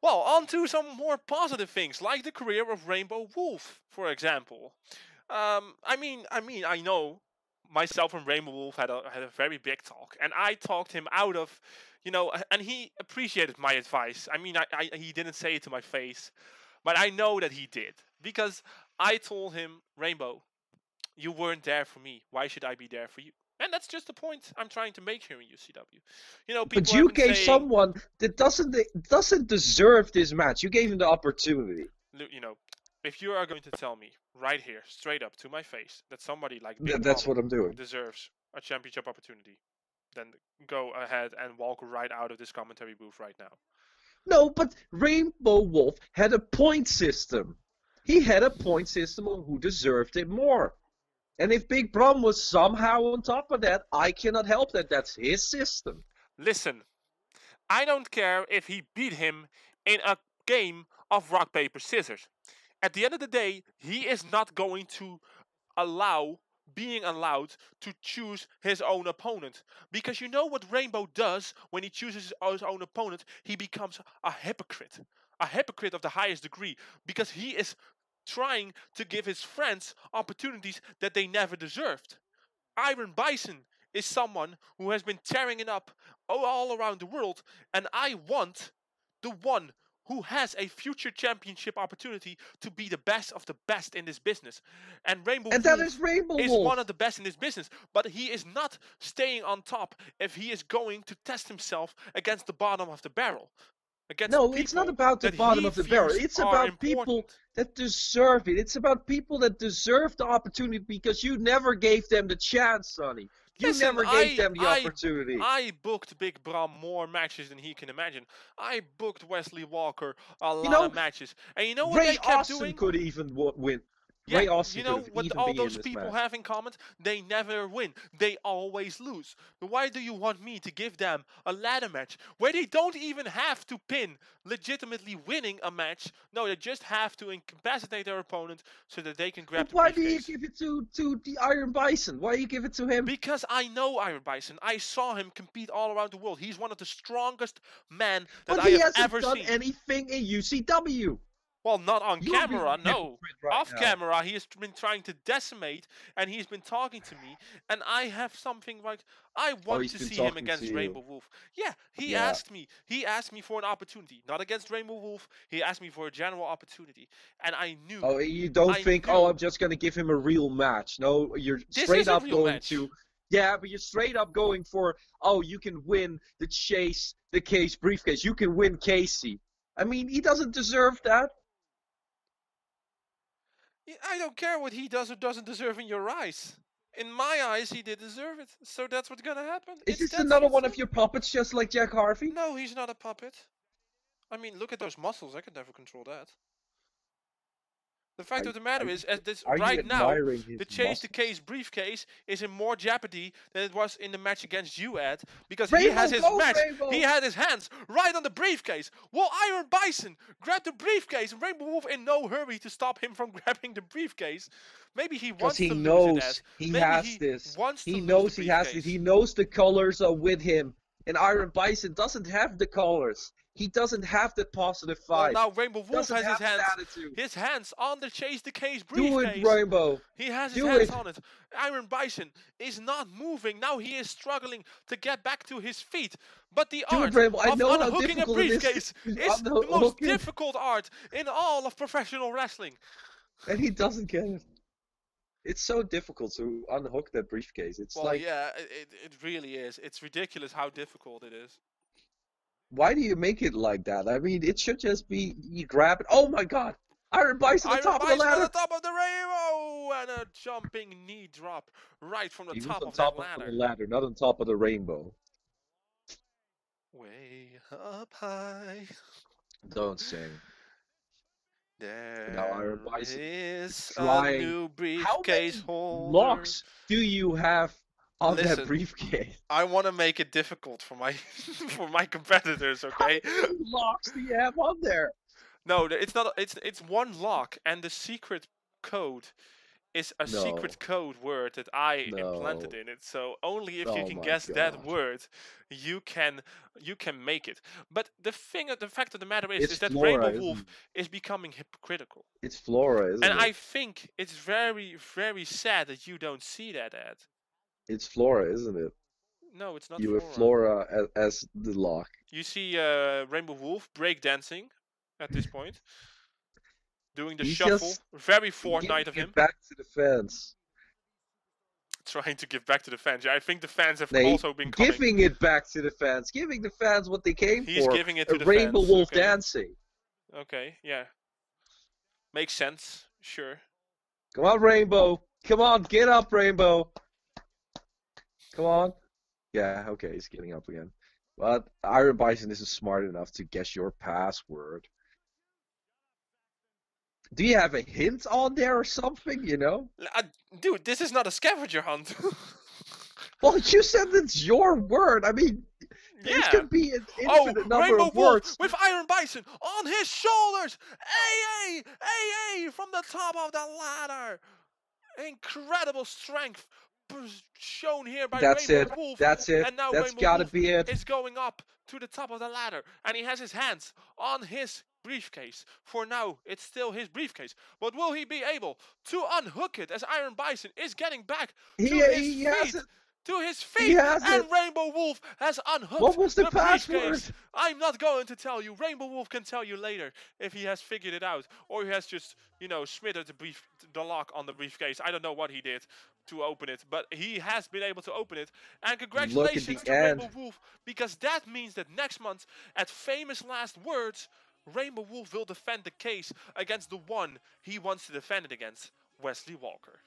Well, on to some more positive things, like the career of Rainbow Wolf, for example. Um, I mean, I mean, I know myself and Rainbow Wolf had a had a very big talk, and I talked him out of, you know, and he appreciated my advice. I mean, I, I he didn't say it to my face, but I know that he did because I told him, Rainbow, you weren't there for me. Why should I be there for you? And that's just the point I'm trying to make here in UCW. You know, people But you gave saying- someone that doesn't doesn't deserve this match. You gave him the opportunity. You know, if you are going to tell me right here, straight up to my face, that somebody like Big Th- that's what I'm doing. deserves a championship opportunity, then go ahead and walk right out of this commentary booth right now. No, but Rainbow Wolf had a point system. He had a point system of who deserved it more. And if Big Brom was somehow on top of that, I cannot help that. That's his system. Listen, I don't care if he beat him in a game of rock paper scissors. At the end of the day, he is not going to allow being allowed to choose his own opponent because you know what Rainbow does when he chooses his own opponent he becomes a hypocrite a hypocrite of the highest degree because he is trying to give his friends opportunities that they never deserved Iron Bison is someone who has been tearing it up all- around the world, and I want the one who has a future championship opportunity to be the best of the best in this business. And Rainbow And that is Rainbow is one of the best in this business, but he is not staying on top if he is going to test himself against the bottom of the barrel. Against No, it's not about the bottom of the barrel. It's about people important. that deserve it. It's about people that deserve the opportunity because you never gave them the chance, Sunny. You Listen, never gave I- them the I- opportunity. I booked Big Brom more matches than he can imagine. I booked Wesley Walker a lot know, of matches, and you know what Ray they kept Austin doing? could even w- win. Yeah, Ray Austin you know what all those people match. have in common? They never win. They always lose. Why do you want me to give them a ladder match where they don't even have to pin, legitimately winning a match? No, they just have to incapacitate their opponent so that they can grab But why do you give it to, to the Iron Bison? Why do you give it to him? Because I know Iron Bison. I saw him compete all around the world. He's one of the strongest men that But I he have hasn't ever done seen. anything in UCW. Well, not on You're camera, no. right Off now. camera, he has been trying to decimate, and he's been talking to me, and I have something like I oh, want Oh, to see him against you. Rainbow Wolf. Yeah, he Yeah. asked me. He asked me for an opportunity, not against Rainbow Wolf. He asked me for a general opportunity, and I knew. Oh, you don't I think, oh, knew- oh, I'm just gonna give him a real match. No, you're This straight up going match. to. Yeah, but you're straight up going for, oh, you can win the chase, the case briefcase. You can win Casey. I mean, he doesn't deserve that. I don't care what he does or doesn't deserve in your eyes. In my eyes, he did deserve it, so that's what's gonna happen. Is It's this another one of your puppets, just like Jack Harvey? No, he's not a puppet. I mean, look at those muscles. I could never control that. The fact of the matter is, at this right now, the chase the case briefcase is in more jeopardy than it was in the match against you, Ed, because he has his go, match. Rainbow! He had his hands right on the briefcase. Well, Iron Bison grabbed the briefcase, and Rainbow Wolf in no hurry to stop him from grabbing the briefcase. Maybe he wants he to lose it, knows Ed. he Maybe has he this. He knows he has it. He knows the colors are with him. And Iron Bison doesn't have the colors. He doesn't have that positive Well, now Rainbow Wolf has his hands, attitude. his hands on the Chase the Case briefcase. Do it, Rainbow. He has his Do hands it. on it. Iron Bison is not moving. Now he is struggling to get back to his feet. But the Do it, art Rainbow. I of know unhooking a it is briefcase to is the most unhook it. difficult art in all of professional wrestling. And he doesn't get it. It's so difficult to unhook that briefcase. It's Well, like, yeah, it, it, it really is. It's ridiculous how difficult it is. Why do you make it like that? I mean, it should just be you grab it. Oh my God! Iron Bison on Iron top of the Bison on the top of the rainbow and a jumping knee drop right from the He top on of top that of ladder. the ladder, not on top of the rainbow. Way up high. Don't sing. There Now Iron Bison is a new How many holder. locks do you have on Listen. that briefcase? I want to make it difficult for my for my competitors. Okay. How many locks do you have on there? No, it's not. It's it's one lock, and the secret code is a No. secret code word that I implanted in it. So only if you Oh can my guess that word, you can you can make it. But the thing, the fact of the matter is, It's is that Flora, Rainbow Wolf it? is becoming hypocritical, It's Flora, isn't and it? I think it's very very sad that you don't see that ad. It's Flora, isn't it? No, it's not. you Flora. have Flora as, as the lock. You see uh, Rainbow Wolf break dancing at this point, doing the He's shuffle. just Very Fortnite of him. back to the fans. trying to give back to the fans. Yeah, I think the fans have They also been coming. giving it back to the fans, giving the fans what they came He's for. He's giving it to a the Rainbow fans, Wolf okay. dancing. Okay, yeah, makes sense. Sure. Come on, Rainbow. Come on, get up, Rainbow. Come on. Yeah, okay, he's getting up again. But Iron Bison isn't smart enough to guess your password. Do you have a hint on there or something, you know? Uh, dude, this is not a scavenger hunt. Well, you said it's your word. I mean, yeah. it could be an Oh, infinite number Rainbow of Wolf words. with Iron Bison on his shoulders. AA, AA from the top of the ladder. Incredible strength pers- shown here by That's Rainbow it. Wolf. That's it. And now That's Rainbow gotta Wolf be it. is going up to the top of the ladder, and he has his hands on his briefcase. For now, it's still his briefcase. But will he be able to unhook it as Iron Bison is getting back He, to his he has feet? To his feet, and it. Rainbow Wolf has unhooked What was the briefcase. password? I'm not going to tell you. Rainbow Wolf can tell you later if he has figured it out, or he has just, you know, smittered the brief, the lock on the briefcase. I don't know what he did to open it, but he has been able to open it. And congratulations to end. Rainbow Wolf, because that means that next month at Famous Last Words, Rainbow Wolf will defend the case against the one he wants to defend it against, Wesley Walker.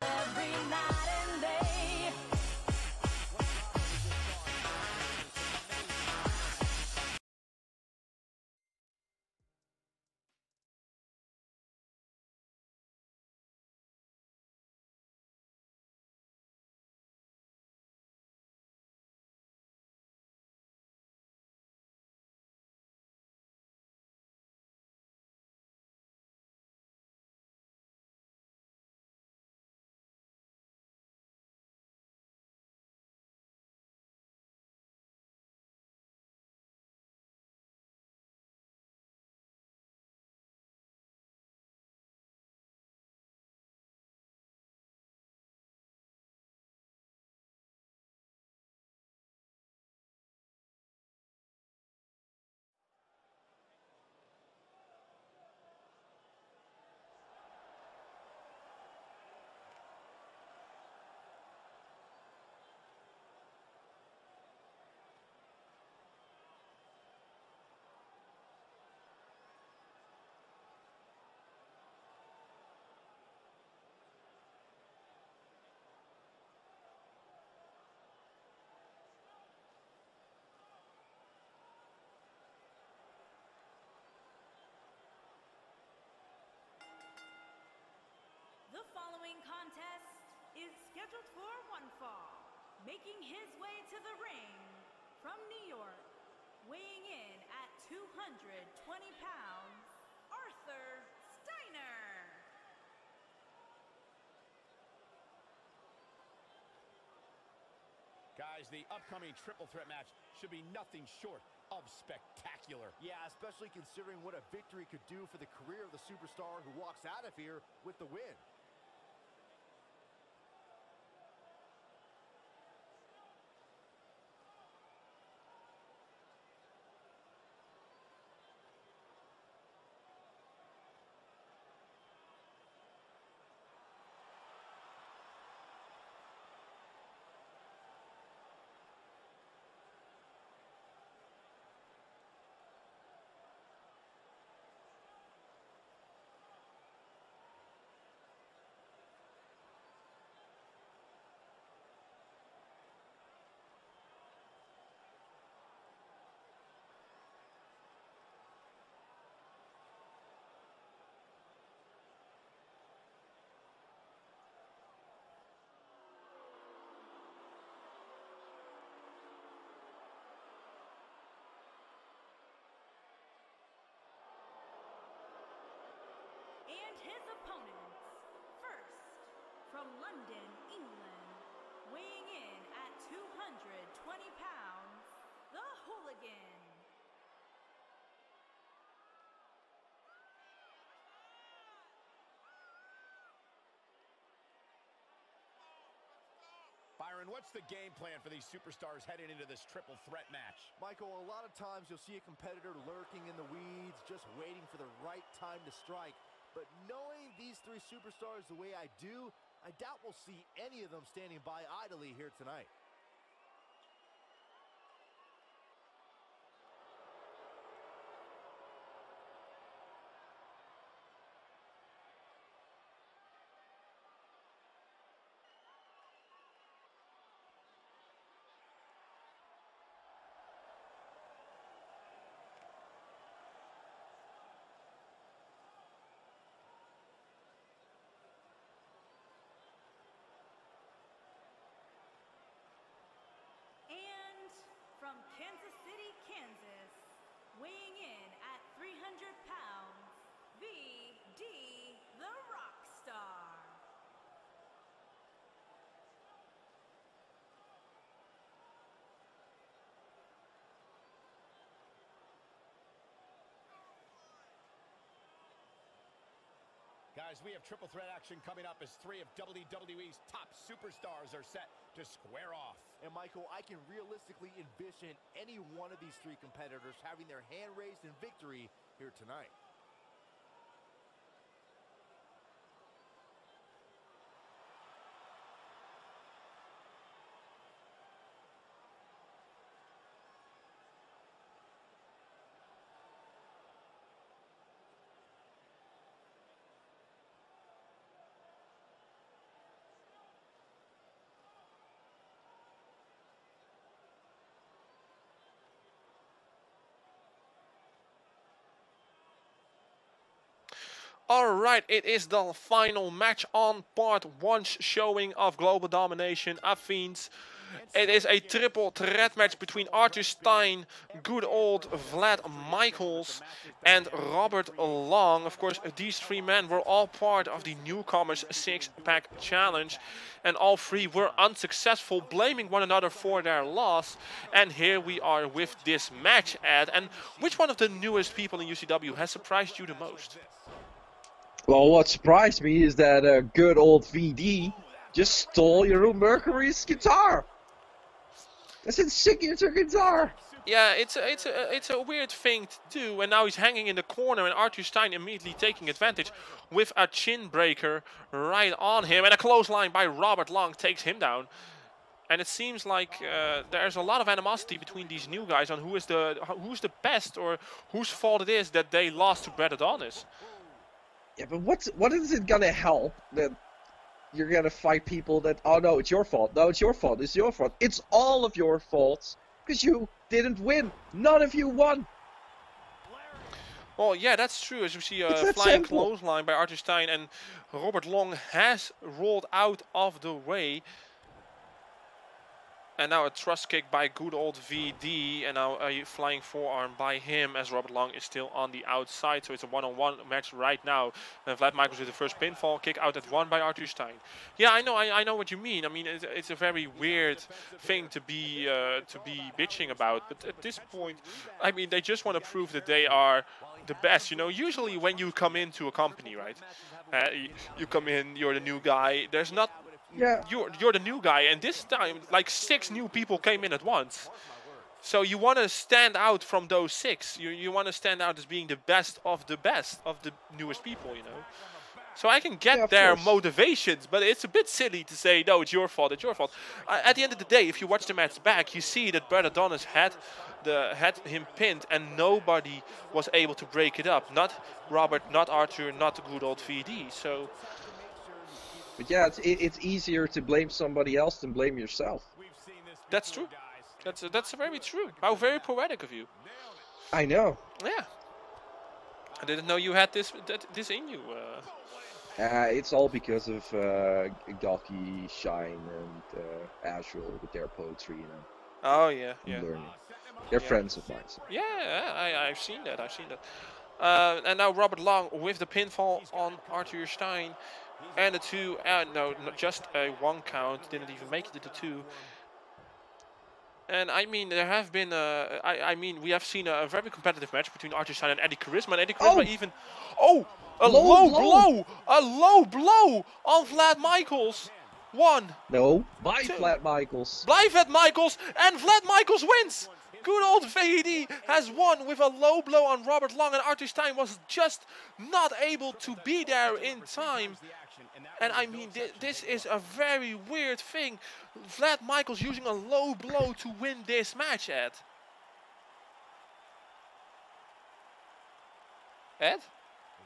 Every night The following contest is scheduled for one fall. Making his way to the ring from New York, weighing in at 220 pounds, Arthur Steiner. Guys, the upcoming triple threat match should be nothing short of spectacular. Yeah, especially considering what a victory could do for the career of the superstar who walks out of here with the win. And his opponents. First, from London, England, weighing in at 220 pounds, the Hooligan. Byron, what's the game plan for these superstars heading into this triple threat match? Michael, a lot of times you'll see a competitor lurking in the weeds, just waiting for the right time to strike. But knowing these three superstars the way I do, I doubt we'll see any of them standing by idly here tonight. And from Kansas City, Kansas, weighing in at 300 pounds, VD the Rockstar. Guys, we have triple threat action coming up as three of WWE's top superstars are set to square off. And Michael, I can realistically envision any one of these three competitors having their hand raised in victory here tonight. Alright, it is the final match on part 1 showing of Global Domination Athens. It is a triple threat match between Arthur Stein, good old Vlad Michaels, and Robert Long. Of course, these three men were all part of the Newcomers Six Pack Challenge, and all three were unsuccessful, blaming one another for their loss. And here we are with this match, Ed. And which one of the newest people in UCW has surprised you the most? Well, what surprised me is that uh, good old VD just stole your Jeroen Mercury's guitar. That's his signature guitar. Yeah, it's a, it's a it's a weird thing to do, and now he's hanging in the corner, and Arthur Stein immediately taking advantage with a chin breaker right on him, and a clothesline by Robert Long takes him down. And it seems like uh, there's a lot of animosity between these new guys on who is the who's the best or whose fault it is that they lost to Brett Adonis. Yeah, but what's what is it gonna help that you're gonna fight people that oh no it's your fault no it's your fault it's your fault it's all of your faults because you didn't win none of you won. Well, yeah, that's true. As you see, uh, a that flying simple. clothesline by Arthur Stein, and Robert Long has rolled out of the way. And now a thrust kick by good old VD, and now a flying forearm by him as Robert Long is still on the outside. So it's a one-on-one match right now. And Vlad Michaels with the first pinfall kick out at one by Arthur Stein. Yeah, I know, I, I know what you mean. I mean, it's, it's a very weird thing to be uh, to be bitching about. But at this point, I mean, they just want to prove that they are the best. You know, usually when you come into a company, right? Uh, you, you come in, you're the new guy. There's not Yeah. you're you're the new guy, and this time like six new people came in at once. So you want to stand out from those six. You you want to stand out as being the best of the best of the newest people, you know. So I can get Yeah, their course. motivations, but it's a bit silly to say no, it's your fault, it's your fault. Uh, at the end of the day, if you watch the match back, you see that Brett Adonis had the had him pinned, and nobody was able to break it up. Not Robert, not Arthur, not the good old VD. So But yeah, it's it, it's easier to blame somebody else than blame yourself. that's true. That's that's very true. How very poetic of you. I know. Yeah. I didn't know you had this that, this in you. Uh, Uh, it's all because of uh, Galki, Shine, and uh, Azrael with their poetry, you know, oh yeah, and yeah, learning. They're Yeah. friends of mine. so- yeah. I I've seen that. I've seen that. Uh, and now Robert Long with the pinfall on Arthur Stein, and the two. Uh, no, just a one count. Didn't even make it to two. And I mean, there have been. Uh, I I mean, we have seen a, very competitive match between Arthur Stein and Eddie Charisma. And Eddie Charisma Oh! even. Oh, a Low low, blow. blow, a low blow on Vlad Michaels. One. No, by Two. Vlad Michaels. Vlad Michaels and Vlad Michaels wins. Good old VD has won with a low blow on Robert Long and Arthur Stein was just not able to be there in time. And I mean, thi- this is a very weird thing. Vlad Michaels using a low blow to win this match, Ed. Ed?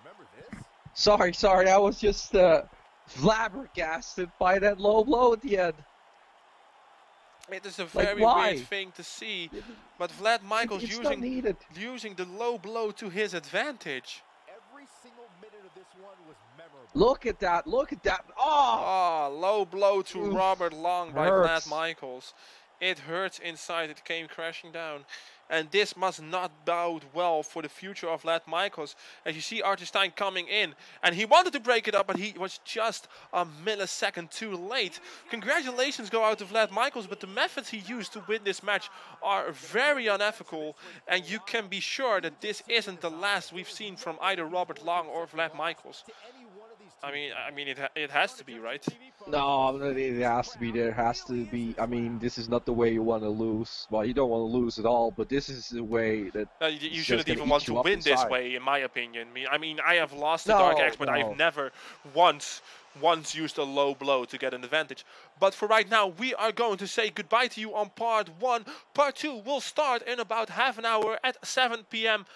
Remember this? Sorry, sorry, I was just uh, flabbergasted by that low blow at the end. It is a very why? weird thing to see. But Vlad Michaels it's using using the low blow to his advantage. Every single minute of this one was memorable. Look at that! Look at that! Oh, Ah, low blow to Oof, Robert Long by. Vlad Michaels. It hurts inside, it came crashing down. And this must not bode well for the future of Vlad Michaels. As you see Arthur Stein coming in, and he wanted to break it up, but he was just a millisecond too late. Congratulations go out to Vlad Michaels, but the methods he used to win this match are very unethical. And you can be sure that this isn't the last we've seen from either Robert Long or Vlad Michaels. I mean, I mean, it, ha- it has to be, right? no, it has to be. There has to be. I mean, this is not the way you want to lose. Well, you don't want to lose at all, but this is the way that. Uh, you, you shouldn't even want to win this way, in my opinion. I mean, I mean, I have lost the Dark No, X, but no. I've never once, once used a low blow to get an advantage. But for right now, we are going to say goodbye to you on part one. Part two will start in about half an hour at 7 p.m.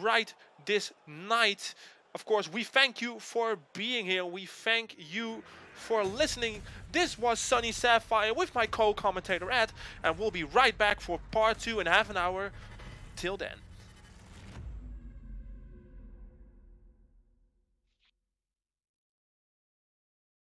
right this night. Of course, we thank you for being here. We thank you for listening. This was Sunny Sapphire with my co-commentator Ed, and we'll be right back for part two in half an hour. Till then.